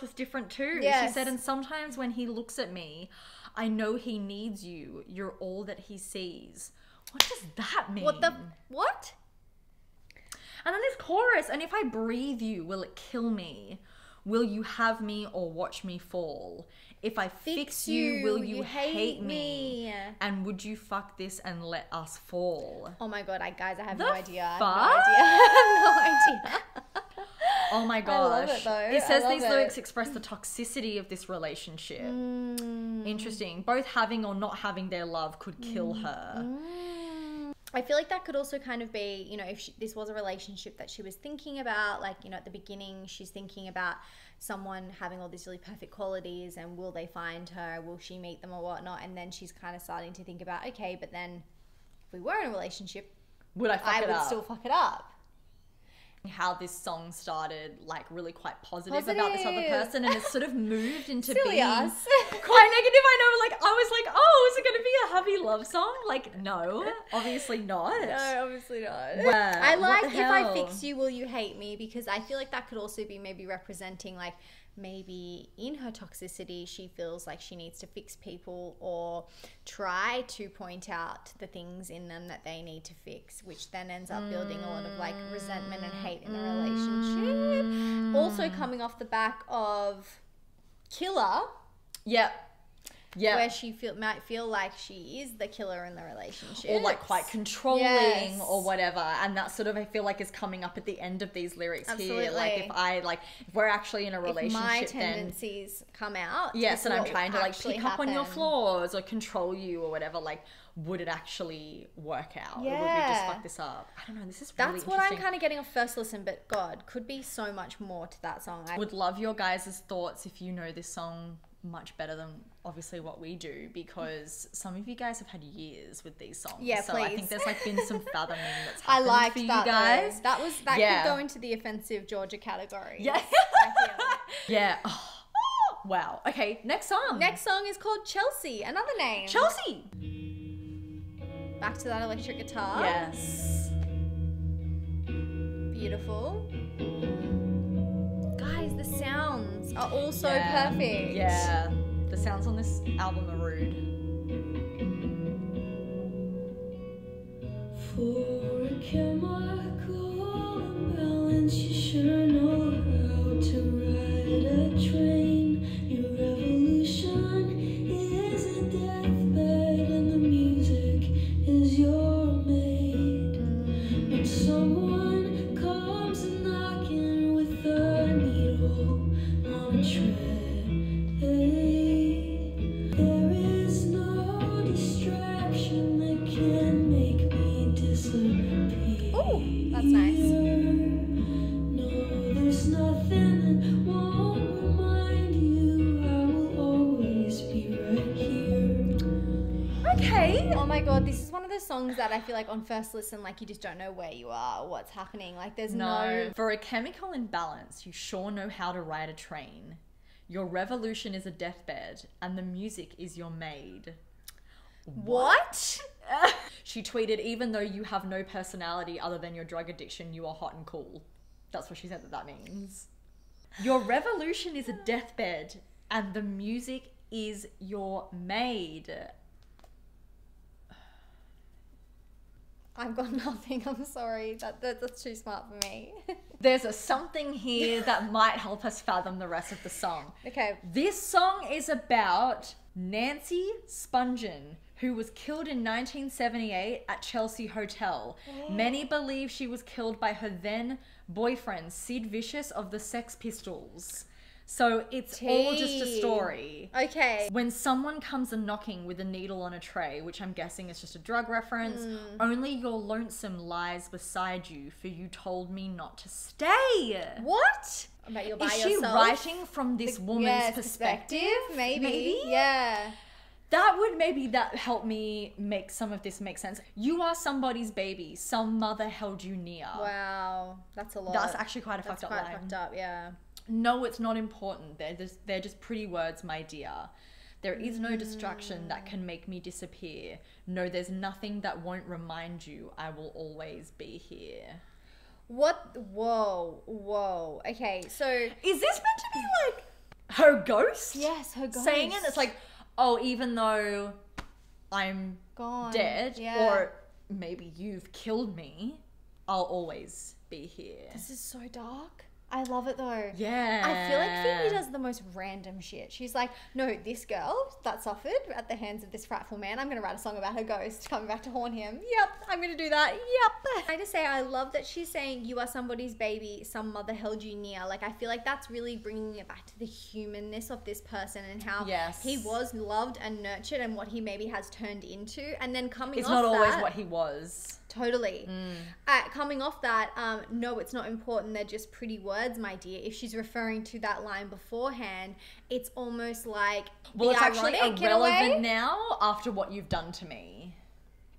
Was different too. She said, "And sometimes when he looks at me, I know he needs you. You're all that he sees." What does that mean? What the what? And then this chorus, and if I breathe you, will it kill me? Will you have me or watch me fall? If I fix, you, will you, hate, me? And would you fuck this and let us fall? Oh my god, I guys, I have The no idea. I have fuck? no idea. I have no idea. Oh my I gosh. love it, though. I says these it. lyrics express the toxicity of this relationship. Mm. Interesting. Both having or not having their love could kill Mm. her. I feel like that could also kind of be, you know, if she, this was a relationship that she was thinking about, like, you know, at the beginning, she's thinking about someone having all these really perfect qualities and will they find her? Will she meet them or whatnot? And then she's kind of starting to think about, okay, but then if we were in a relationship, Would I fuck I it would up? still fuck it up. How this song started like really quite positive, about this other person and it's sort of moved into Silly being us. quite negative. I know, like I was like, oh, is it gonna be a happy love song? Like, no, obviously not. No, obviously not. I like if I fix you, will you hate me? Because I feel like that could also be maybe representing like maybe in her toxicity she feels like she needs to fix people or try to point out the things in them that they need to fix which then ends up building a lot of like resentment and hate in the relationship also mm. coming off the back of killer Yeah. Yeah. where she feel might feel like she is the killer in the relationship or like quite controlling Yes. or whatever and that sort of i feel like is coming up at the end of these lyrics here like if i like if we're actually in a if relationship my then tendencies come out yes and i'm trying to like pick up on your happen. flaws or control you or whatever like would it actually work out Yeah. or would we just fuck this up i don't know this is really That's what I'm kind of getting a first listen, but God, could be so much more to that song. I would love your guys' thoughts if you know this song much better than obviously what we do because some of you guys have had years with these songs. Yeah, so I think there's like been some fathoming that's I happened liked for you that guys. though. That was that Yeah. could go into the offensive Georgia category. Yeah. Yeah. Oh, wow. Okay, next song. Next song is called Chelsea, another name. Chelsea. Back to that electric guitar. Yes. Beautiful. Guys, the sounds are all so Yeah. perfect. Yeah. The sounds on this album are rude. For a chemical imbalance, you sure know how to ride a train. The songs that I feel like on first listen, like you just don't know where you are what's happening. Like there's No. no For a chemical imbalance, you sure know how to ride a train. Your revolution is a deathbed, and the music is your maid. What? She tweeted, even though you have no personality other than your drug addiction, you are hot and cool. That's what she said that that means. Your revolution is a deathbed, and the music is your maid. I've got nothing. I'm sorry. That, that that's too smart for me. There's a something here that might help us fathom the rest of the song. okay. This song is about Nancy Spungen, who was killed in 1978 at Chelsea Hotel. Many believe she was killed by her then boyfriend, Sid Vicious of the Sex Pistols. So it's all just a story. Okay. When someone comes a knocking with a needle on a tray, which I'm guessing is just a drug reference, Hmm. only your lonesome lies beside you, for you told me not to stay. What? About you're by Is she yourself? writing from this woman's Yes, perspective? Maybe. Maybe? Yeah. That would maybe that help me make some of this make sense. You are somebody's baby. Some mother held you near. Wow. That's a lot. That's actually quite a That's fucked up quite line. fucked up. Yeah. No, it's not important. They're just they're just pretty words, my dear. There is no distraction that can make me disappear. No, there's nothing that won't remind you I will always be here. What? Whoa. Whoa. Okay. So. Is this meant to be like her ghost? Yes, her ghost. saying it. It's like, oh, even though I'm gone. dead, Yeah. or maybe you've killed me, I'll always be here. This is so dark. I love it though. Yeah. I feel like Phoebe does the most random shit. She's like, no, this girl that suffered at the hands of this frightful man, I'm going to write a song about her ghost coming back to haunt him. Yep, I'm going to do that. Yep. I just say, I love that she's saying, you are somebody's baby, some mother held you near. Like, I feel like that's really bringing it back to the humanness of this person and how Yes. he was loved and nurtured and what he maybe has turned into. And then coming It's not always that- what he was. Totally. Uh, coming off that, um, no, it's not important. They're just pretty words, my dear. If she's referring to that line beforehand, it's almost like Well, the it's actually ironic in a way. irrelevant now after what you've done to me.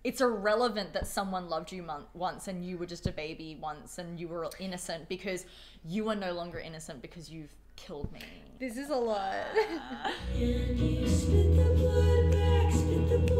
it's irrelevant that someone loved you mon- once and you were just a baby once and you were innocent because you are no longer innocent because you've killed me. This is a lot.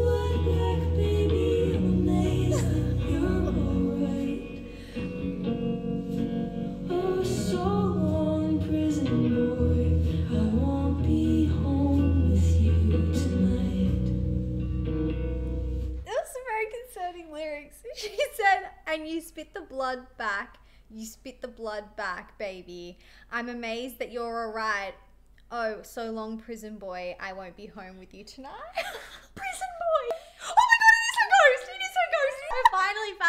lyrics. She said, and you spit the blood back. You spit the blood back, baby. I'm amazed that you're alright. Oh, so long, prison boy. I won't be home with you tonight. Prison boy!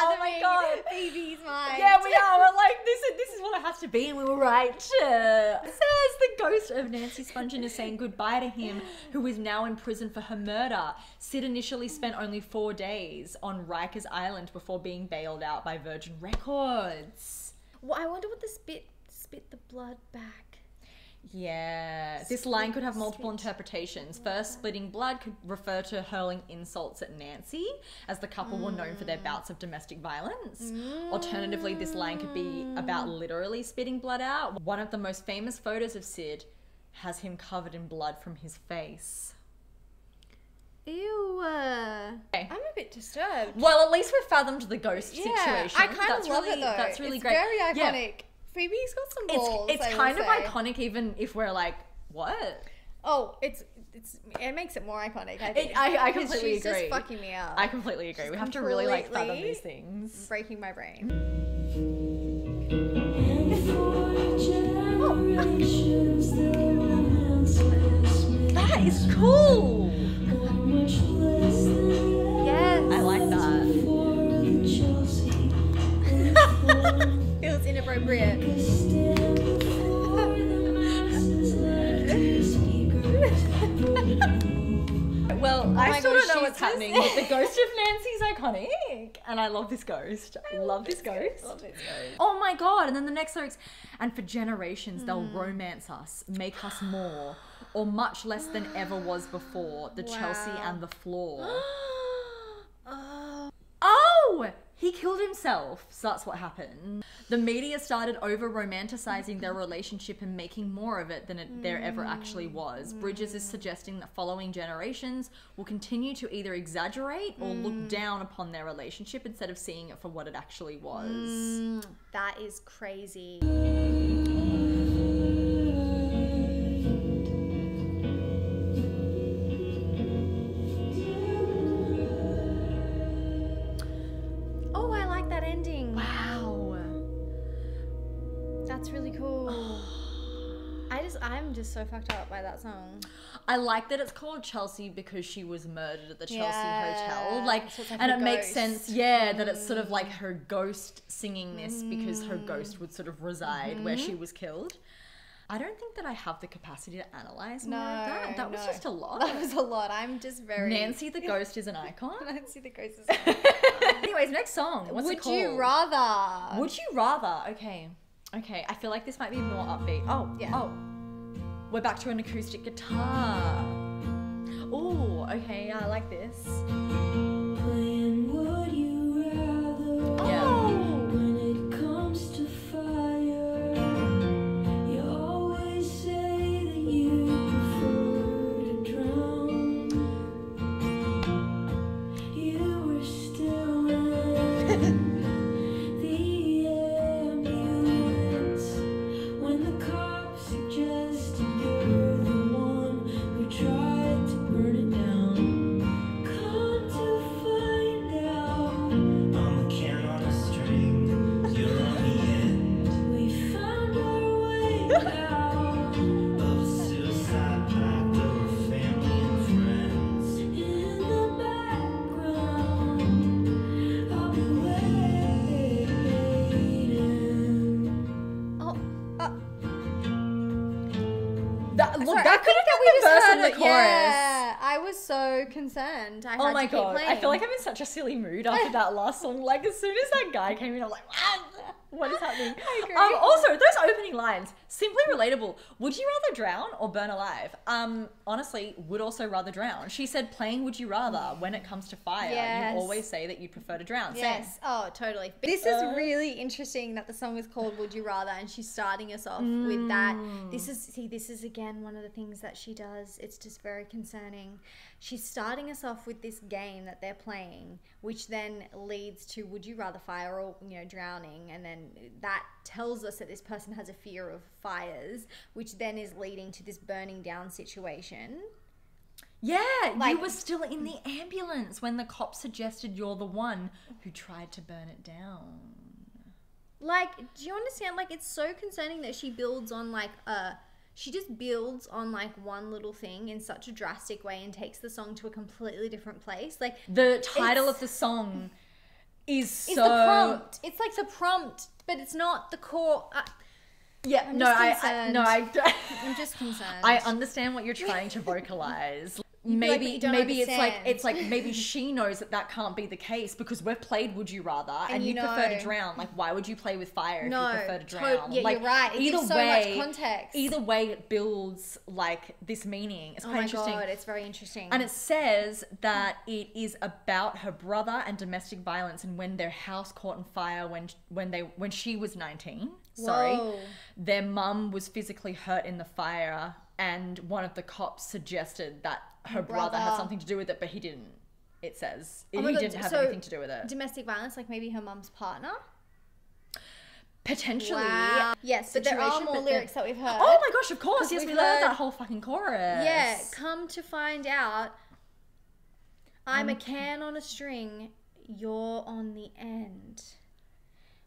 Oh my God. Phoebe's mind. Yeah, we are. We're like, this is, this is what it has to be, and we were right. Says the ghost of Nancy Spungen is saying goodbye to him, who is now in prison for her murder. Sid initially spent only four days on Rikers Island before being bailed out by Virgin Records. Well, I wonder what the spit spit the blood back. Yeah, this line could have multiple interpretations. First, splitting blood could refer to hurling insults at Nancy, as the couple were known for their bouts of domestic violence. Alternatively, this line could be about literally spitting blood out. One of the most famous photos of Sid has him covered in blood from his face. Ew. uh, Okay. I'm a bit disturbed. Well, at least we've fathomed the ghost Yeah, situation. I kind of love really, it though. That's really it's great. very Yeah. Iconic. Phoebe's got some balls. It's, I it's will kind of say. iconic, even if we're like, what? Oh, it's it's it makes it more iconic. I think. It, I, I because completely she's agree. just fucking me up. I completely agree. We have to really like fathom these things. breaking my brain. And for generations, the romance has made That is cool. much less than Yes. I like that. Feels inappropriate. Stand before the masses like two speakers. Well, I still gosh, don't know what's happening, but the ghost of Nancy's iconic, and I love this ghost. I love this ghost. Love this ghost. Oh my god! And then the next lyrics, and for generations they'll Hmm. romance us, make us more, or much less than ever was before. The Chelsea and the floor. oh. He killed himself. So that's what happened. The media started over romanticizing their relationship and making more of it than it, there ever actually was. Bridgers is suggesting that following generations will continue to either exaggerate or look down upon their relationship instead of seeing it for what it actually was. Mm, that is crazy. I just, I'm just so fucked up by that song. I like that it's called Chelsea because she was murdered at the Chelsea Yeah. Hotel. Like, So like and it makes sense, yeah, that it's sort of like her ghost singing this because her ghost would sort of reside where Mm-hmm. she was killed. I don't think that I have the capacity to analyze more No, of that. That was just a lot. That was a lot. I'm just very. Nancy the ghost is an icon. Nancy the ghost is. Anyways, next song. What's it Would called? you rather? Would you rather? Okay. Okay. I feel like this might be more upbeat. Oh, Yeah. Oh. We're back to an acoustic guitar. Oh, okay. I like this. Concerned. I Oh my god. I feel like I'm in such a silly mood after that last song. Like, as soon as that guy came in, I'm like, what? What is happening? agree. Um, also, those opening lines, simply relatable. Would you rather drown or burn alive? Um, honestly, would also rather drown. She said, playing would you rather when it comes to fire. Yes. You always say that you prefer to drown. Same. Yes. Oh, totally. This is really interesting that the song is called "Would You Rather" and she's starting us off with that. This is see, this is again one of the things that she does. It's just very concerning. She's starting us off with this game that they're playing, which then leads to "Would you rather fire or you know drowning?" And then that tells us that this person has a fear of fires, which then is leading to this burning down situation. Yeah, Like- you were still in the ambulance when the cop suggested you're the one who tried to burn it down. like do you understand like it's so concerning that she builds on like a she just builds on like one little thing in such a drastic way and takes the song to a completely different place like The title of the song is it's so the prompt it's like the prompt but it's not the core uh, yeah. I'm no, I, I no, I. i'm just concerned I understand what you're trying to vocalize. Be like, Maybe "But you don't maybe it's like it's like maybe she knows that that can't be the case because we've played Would You Rather and, you you, prefer to drown. Like why would you play with fire No, if you prefer to to- drown? yeah, like, you're right. It either so much way, context. Either way, it builds like this meaning. It's oh quite my interesting. god it's very interesting And it says that it is about her brother and domestic violence and when their house caught on fire when when they when she was 19. Sorry. Whoa. Their mum was physically hurt in the fire and one of the cops suggested that her brother, had something to do with it but he didn't. It says Oh he God, didn't have so anything to do with it. domestic violence like maybe her mum's partner Potentially. wow yes but there are more lyrics that we've heard Oh my gosh, of course, Yes, we heard- that whole fucking chorus. Yeah, come to find out, I'm Um, a can on a string, you're on the end.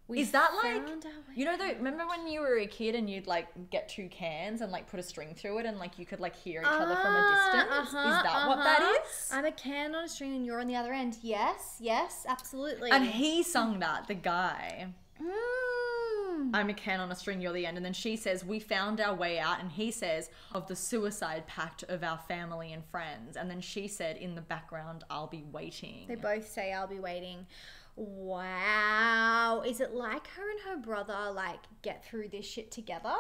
We Is that like found our way- you know? Though, remember when you were a kid and you'd like get two cans and like put a string through it and like you could like hear each other from a Ah, distance? uh-huh, is that what that uh-huh. is? I'm a can on a string and you're on the other end. Yes, yes, absolutely. and he sung that, the guy. Mm. I'm a can on a string, you're the end. And then she says, We found our way out. And he says, Of the suicide pact of our family and friends. And then she said, In the background, I'll be waiting. They both say I'll be waiting. Wow. Is it like her and her brother like get through this shit together?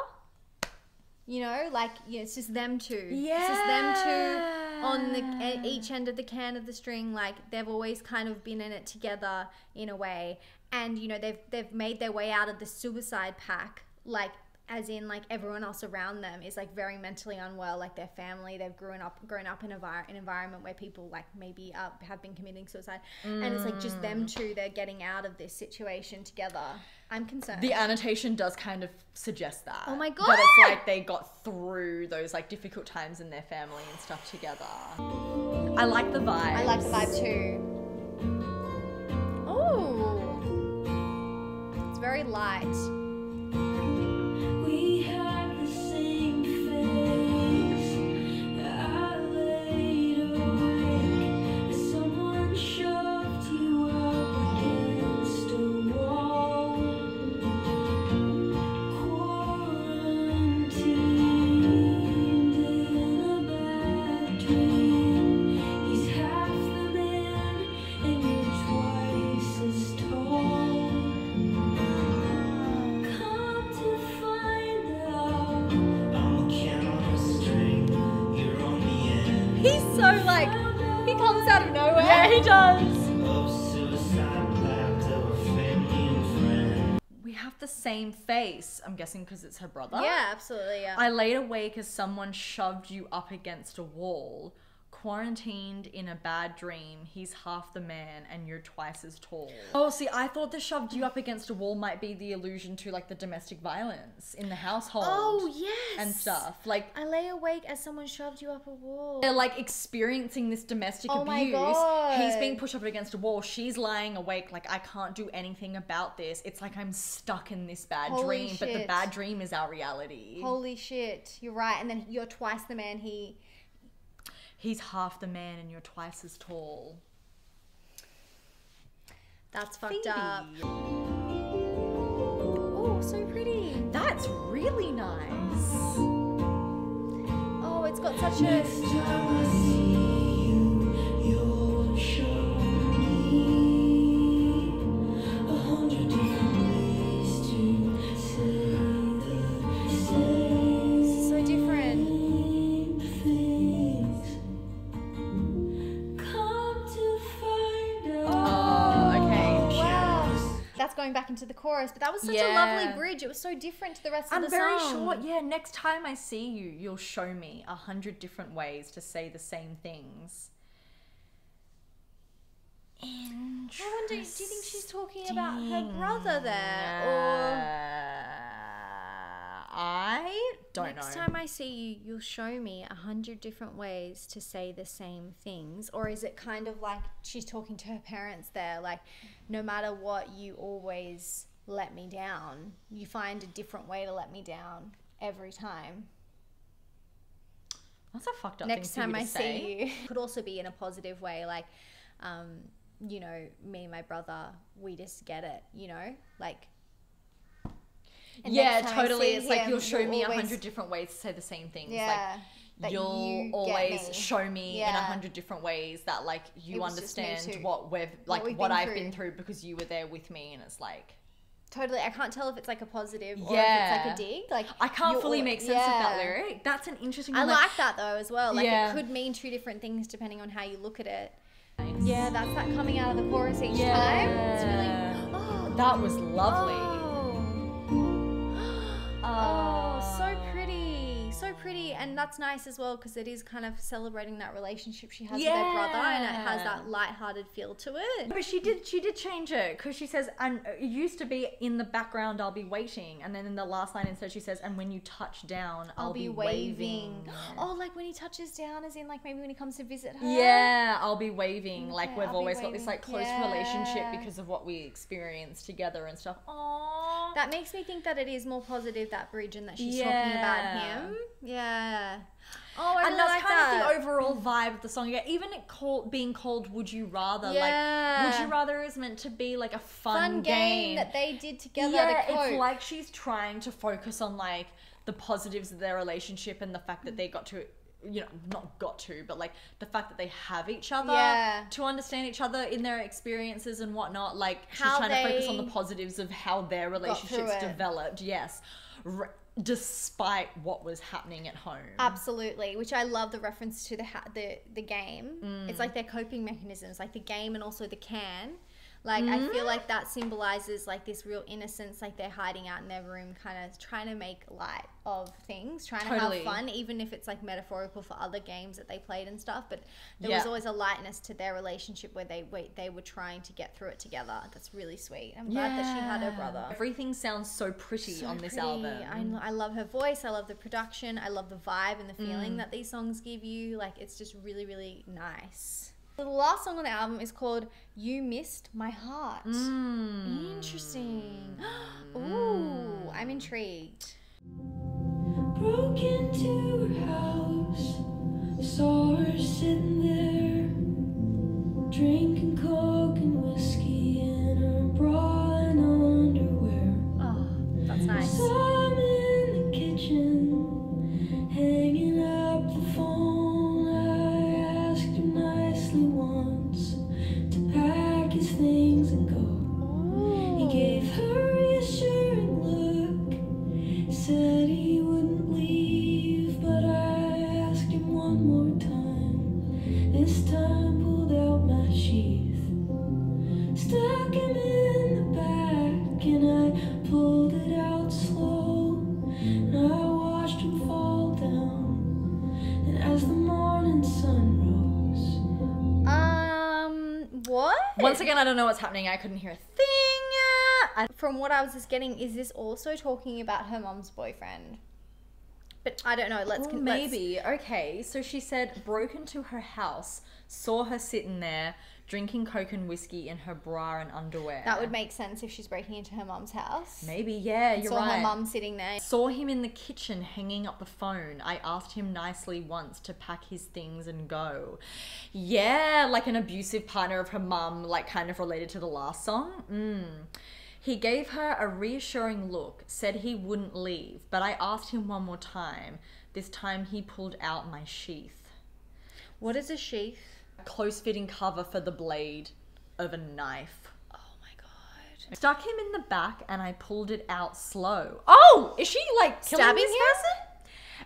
You know, like yeah, it's just them two. Yeah, It's just them two on the each end of the can of the string. Like they've always kind of been in it together in a way, and you know they've they've made their way out of the suicide pack. Like as in like everyone else around them is like very mentally unwell. Like their family, they've grown up grown up in a vi- an environment where people like maybe uh, have been committing suicide, and it's like just them two. They're getting out of this situation together. I'm concerned. The annotation does kind of suggest that. Oh my god But it's like they got through those like difficult times in their family and stuff together. I like the vibe. I like the vibe too. Oh, it's very light. Same face. I'm guessing because it's her brother. Yeah, absolutely. Yeah. I laid awake as someone shoved you up against a wall. Quarantined in a bad dream, he's half the man and you're twice as tall. Oh, see, I thought the shoved you up against a wall might be the allusion to like the domestic violence in the household. oh yes. and stuff. Like I lay awake as someone shoved you up a wall. they're like experiencing this domestic Oh my abuse. God. He's being pushed up against a wall. She's lying awake, like I can't do anything about this. It's like I'm stuck in this bad Holy dream, but the bad dream is our reality. Holy shit, you're right. And then you're twice the man he. He's half the man and you're twice as tall. That's fucked up. Oh, so pretty. That's really nice. Oh, it's got such Next a. going back into the chorus. But that was such a lovely bridge. It was so different to the rest I'm of the song. I'm very sure. Yeah, next time I see you, you'll show me a hundred different ways to say the same things. I wonder, do you think she's talking about her brother there, or I don't next know. Next time I see you, you'll show me a hundred different ways to say the same things, or is it kind of like she's talking to her parents there, like no matter what, you always let me down. You find a different way to let me down every time. That's a fucked up next time I say. see you. Could also be in a positive way, like, um, you know, me and my brother, we just get it, you know, like. And Yeah, next time I totally. It's like you'll show you'll me a always- hundred different ways to say the same things. Yeah, Like you'll you always me. show me in a hundred different ways that like you It was just me understand what we've like we've what been I've through. been through because you were there with me, and it's like Totally, I can't tell if it's like a positive or if Yeah. it's like a dig. Like I can't fully al- make sense of that lyric. That's an interesting. I like that though as well. Like Yeah. it could mean two different things depending on how you look at it. Yeah, that's that coming out of the chorus each Yeah. time. It's really oh, that was lovely. Oh. Oh, so pretty, so pretty, and that's nice as well because it is kind of celebrating that relationship she has with her brother, and it has Yeah. that light-hearted feel to it. But she did. She did change it because she says, "And uh, it used to be in the background. I'll be waiting." And then in the last line, instead, she says, "And when you touch down, I'll, be waving. Oh, like when he touches down, as in like maybe when he comes to visit her. Yeah, I'll be waving. Like Okay, we've I'll be always got this waving. like close Yeah. relationship because of what we experienced together and stuff. Aww. That makes me think that it is more positive that bridge and that she's talking about him. Yeah. Oh, I and really that's like kind that. of the overall vibe of the song. Yeah, even it called being called "Would You Rather." Yeah. Like, "Would You Rather" is meant to be like a fun, fun game that they did together yeah, to it's like she's trying to focus on like the positives of their relationship and the fact that they got to you know not got to but like the fact that they have each other Yeah. to understand each other in their experiences and whatnot like she's trying to focus on the positives of how their relationships developed yes R- despite what was happening at home Absolutely, which I love the reference to the ha- the the game. Mm. It's like their coping mechanisms, like the game and also the can. Like I Mm. feel like that symbolizes like this real innocence, like they're hiding out in their room, kind of trying to make light of things, trying to have fun, even if it's like metaphorical for other games that they played and stuff. But there was always a lightness to their relationship where they wait, they were trying to get through it together. That's really sweet. I'm glad that she had her brother. everything sounds so pretty So on this pretty. album I, I love her voice. I love the production. I love the vibe and the Mm. feeling that these songs give you. Like, it's just really, really nice. The last song on the album is called You Missed My Heart. Mm. Interesting. Ooh, I'm intrigued. Broke into her house, saw her sitting there, drinking coke and whiskey in her bra and underwear. Oh, that's nice. Saw him in the kitchen, hanging things and go. He oh. gave her a reassuring look, said once again i don't know what's happening i couldn't hear a thing From what I was just getting, is this also talking about her mom's boyfriend? But I don't know. Let's Well, con- let's- maybe. Okay, so she said broke into her house, saw her sitting there drinking coke and whiskey in her bra and underwear. That would make sense if she's breaking into her mom's house. maybe. Yeah, you're Saw right. her mum sitting there. Saw him in the kitchen hanging up the phone. I asked him nicely once to pack his things and go. Yeah, like an abusive partner of her mum, like kind of related to the last song. Mm. He gave her a reassuring look, said he wouldn't leave, but I asked him one more time. This time he pulled out my sheath. What is a sheath? Close fitting cover for the blade of a knife. Oh my god. Stuck him in the back and I pulled it out slow. Oh, is she like killing Stabbing this him? person?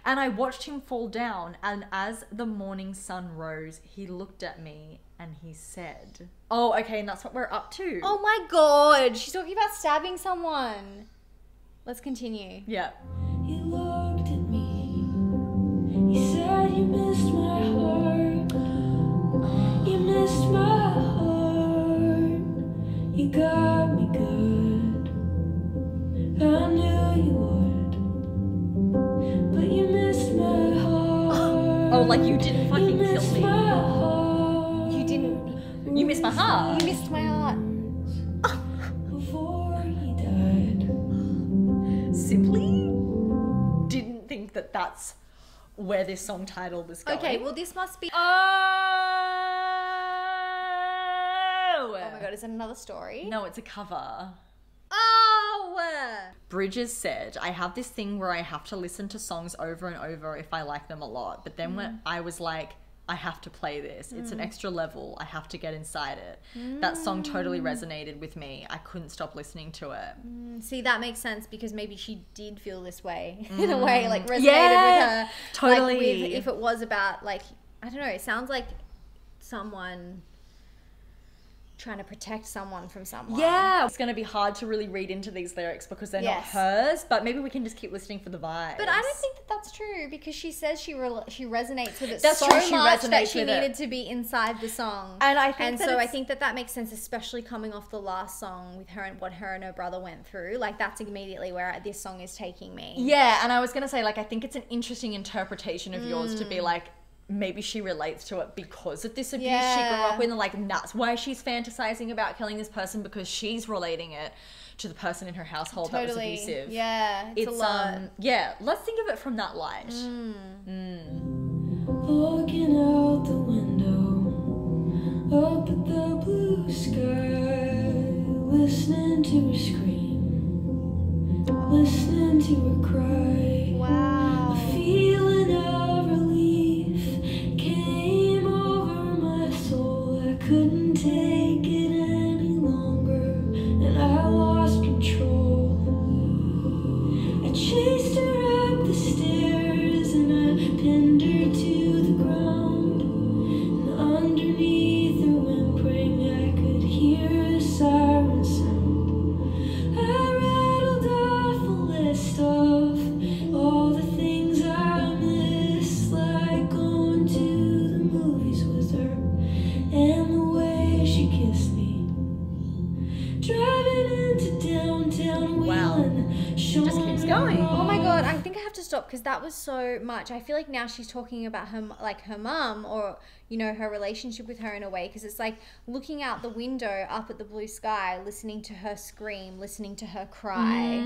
And I watched him fall down, and as the morning sun rose, he looked at me and he said, Oh, okay, and that's what we're up to. Oh my god, she's talking about stabbing someone. Let's continue. Yeah. You looked at me. You said you missed my heart. You got me good. I knew you would. But you missed my heart. Oh, like you didn't fucking you kill me. my heart. You didn't. You missed my heart. You missed my heart. Before he died. Simply didn't think that that's where this song title was going. Okay, well, this must be. Oh! Oh my god, is it another story? No, it's a cover. Oh! Bridgers said, I have this thing where I have to listen to songs over and over if I like them a lot. But then Mm. when I was like, I have to play this. It's an extra level. I have to get inside it. That song totally Mm. resonated with me. I couldn't stop listening to it. See, that makes sense because maybe she did feel this way in a way, like resonated Yeah, with her. totally. Like, with, if it was about, like, I don't know, it sounds like someone trying to protect someone from someone. Yeah, it's going to be hard to really read into these lyrics because they're Yes. not hers, but maybe we can just keep listening for the vibe. But I don't think that that's true because she says she re- she resonates with it That's so true, she much that she with it. needed to be inside the song. And I think and so I think that that makes sense, especially coming off the last song with her and what her and her brother went through. Like that's immediately where this song is taking me. Yeah, and I was gonna say, like, I think it's an interesting interpretation of yours to Mm. be like, maybe she relates to it because of this abuse she grew up with, like, and that's why she's fantasizing about killing this person because she's relating it to the person in her household that was abusive. Yeah, it's, It's a lot. um yeah, let's think of it from that light. Looking out the window, up at the blue sky, listening to her scream, listening to her cry. wow. A feeling of couldn't take it was so much. I feel like now she's talking about her, like her mum, or you know, her relationship with her in a way. Because it's like looking out the window up at the blue sky, listening to her scream, listening to her cry,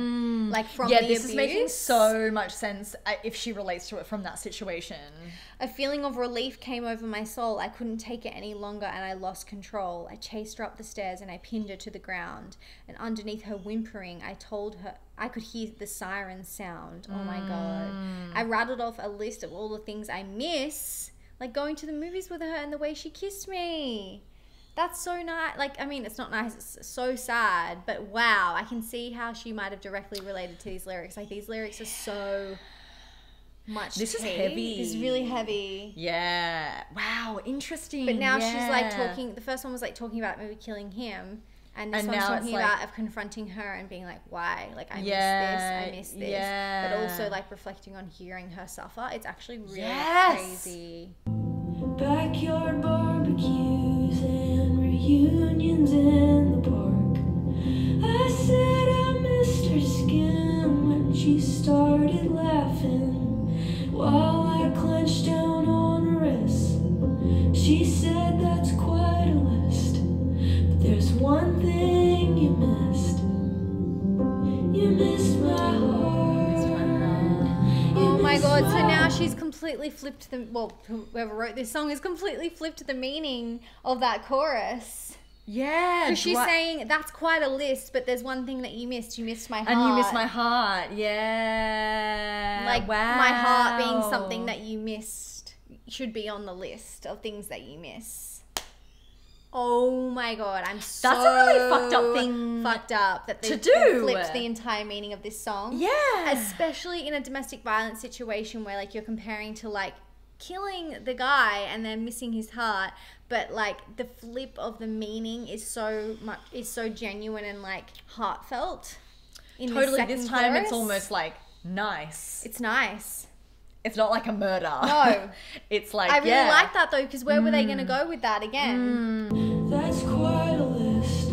like from yeah, this is making so much sense uh, if she relates to it from that situation. A feeling of relief came over my soul. I couldn't take it any longer and I lost control. I chased her up the stairs and I pinned her to the ground. And underneath her whimpering, I told her I could hear the siren sound. Oh my god. I rattled off a list of all the things I miss, like going to the movies with her and the way she kissed me. That's so nice. Like, I mean, it's not nice. It's so sad. But wow, I can see how she might have directly related to these lyrics. Like, these lyrics are so much. This is heavy. This is really heavy. Yeah. Wow, interesting. But now she's like talking. The first one was like talking about maybe killing him, and this And one's now it's talking like- about of confronting her and being like, "Why? Like I Yeah, miss this. I miss this." yeah. But also like reflecting on hearing her suffer. It's actually really Yes. crazy. Backyard barbecues and reunions in the park. I said I missed her skin when she started laughing while I clenched down on her wrist. She said that's quite a list, but there's one thing you missed. You missed my heart. Oh my god! So now she's completely flipped the. Well, whoever wrote this song has completely flipped the meaning of that chorus. Yeah. Because she's saying that's quite a list, but there's one thing that you missed. You missed my heart. and you missed my heart. Yeah. like wow. my heart being something that you missed should be on the list of things that you miss. Oh my god, I'm so That's a really fucked up thing fucked up that they, to do. flipped the entire meaning of this song. Yeah. especially in a domestic violence situation where like you're comparing to like killing the guy and then missing his heart, but like the flip of the meaning is so much is so genuine and like heartfelt. Totally. This time it's almost like nice. it's nice. It's not like a murder. No. it's like I really yeah. like that though because where were they going to mm. go with that again? Mm. That's quite a list.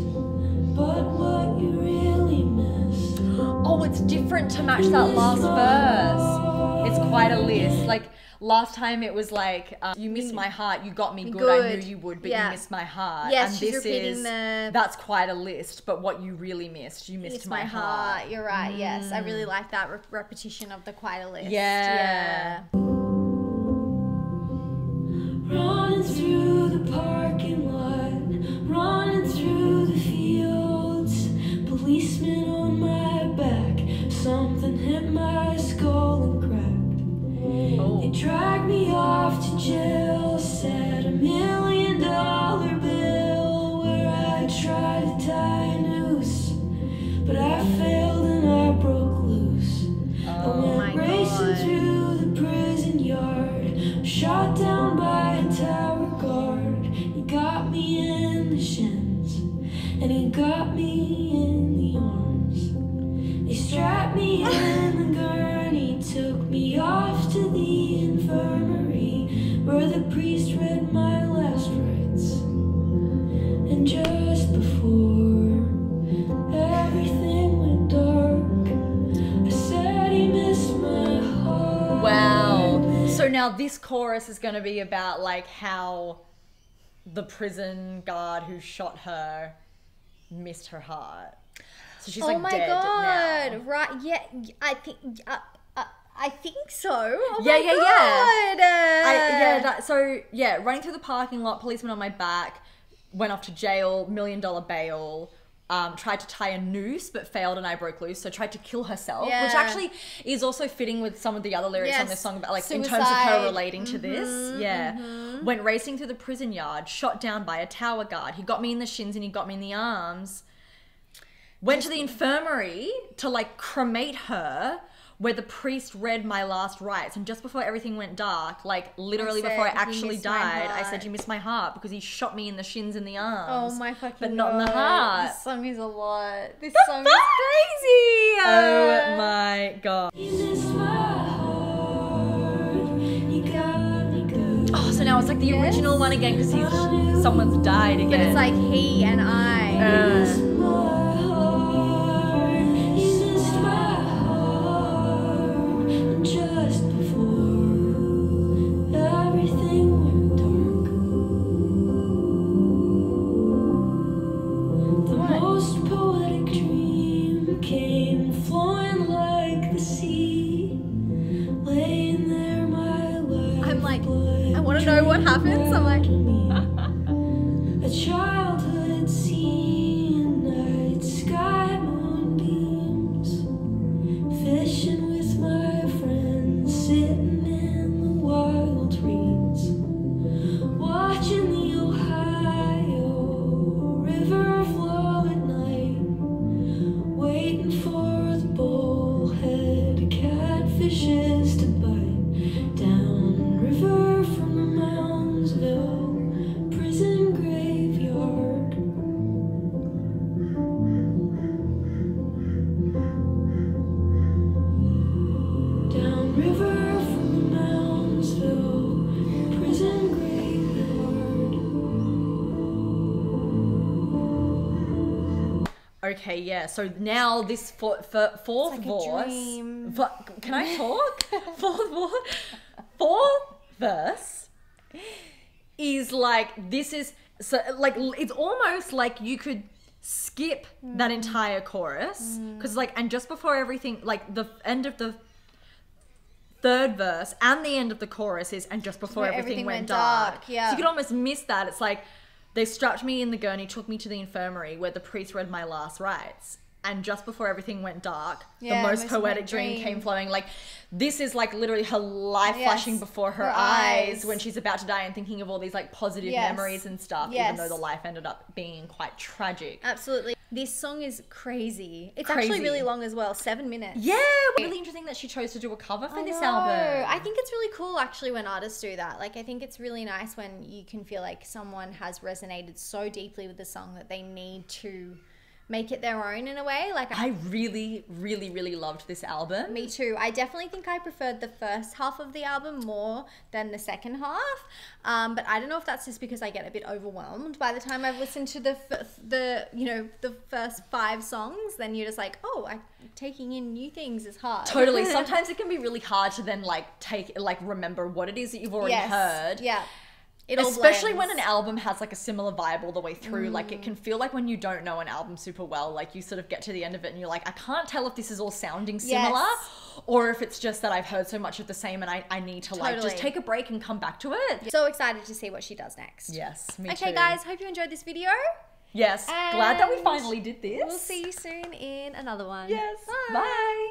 But what you really miss. Oh, it's different to match that last verse. It's quite a list. Like last time, it was like, um, "You missed my heart. You got me good. I knew you would, but Yeah. you missed my heart." Yes, and she's this repeating is the- that's quite a list. But what you really missed, you missed It's my, heart. You're right. Yes, I really like that re- repetition of the quite a list. Yeah. yeah. Running through the parking lot, running through the fields. Policeman on my back, something hit my skull and cracked. They dragged me off to jail, said a million dollar bill where I tried to tie a noose, but I failed and I broke loose. I oh my went racing God. through the prison yard, shot down by a tower guard. He got me in the shins, and he got me in the arms. They strapped me in the gurney, took me off priest read my last rites. And just before everything went dark, I said he missed my heart. Wow. So now this chorus is going to be about like how the prison guard who shot her missed her heart. So she's oh like my dead god! now. Right? Yeah, I think. Uh, I think so. Oh Yeah, yeah, yeah. I, yeah, that, so yeah, running through the parking lot, policeman on my back, went off to jail, million dollar bail. Um, tried to tie a noose but failed and I broke loose. So tried to kill herself, which actually is also fitting with some of the other lyrics on Yes. this song about like in terms of her Suicide. Mm-hmm, relating to this. Yeah, went racing through the prison yard, shot down by a tower guard. He got me in the shins and he got me in the arms. Went to the infirmary to like cremate her, where the priest read my last rites. And just before everything went dark, like literally said, before I actually died, I said, You missed my heart because he shot me in the shins and the Oh arms. my fucking But not in the God. heart. This song is a lot. This The song fuck? is crazy. Oh my god. He missed my heart. He got me good. Oh, so now it's like the Yes. original one again because he's someone's died again. But it's like he and I. Uh, So now this for, for, fourth like dream. can I talk? fourth, fourth, fourth verse is like this is so like it's almost like you could skip Mm. that entire chorus because like and just before everything like the end of the third verse and the end of the chorus is and just before everything, everything went, went dark. dark, yeah. So you could almost miss that. It's like they strapped me in the gurney, took me to the infirmary where the priest read my last rites. and just before everything went dark, Yeah, the most Most poetic dream, Dream. came flowing. Like this is like literally her life Yes, flashing before her, her eyes, eyes. when she's about to die and thinking of all these like positive Yes. memories and stuff, even though the life ended up being quite tragic. Absolutely. This song is crazy. It's Crazy. actually really long as well, seven minutes. Yeah, really interesting that she chose to do a cover for I this know. album. I think it's really cool actually when artists do that. Like I think it's really nice when you can feel like someone has resonated so deeply with the song that they need to make it their own in a way. Like I I really, really, really loved this album. me too. I definitely think I preferred the first half of the album more than the second half. Um, but I don't know if that's just because I get a bit overwhelmed by the time I've listened to the f- the you know the first five songs. Then you're just like, oh, I, taking in new things is hard. Totally. Sometimes it can be really hard to then like take like remember what it is that you've already yes. heard. Yeah. It all Especially when an album has like a similar vibe all the way through. Like it mm. can feel like when you don't know an album super well, like you sort of get to the end of it and you're like, I can't tell if this is all sounding similar Yes. or if it's just that I've heard so much of the same and I, I need to like just take a break and come back to it. So excited to see what she does next. Yes, me Okay, too. guys, hope you enjoyed this video. Yes, glad that we finally did this. We'll see you soon in another one. Yes, Bye. bye.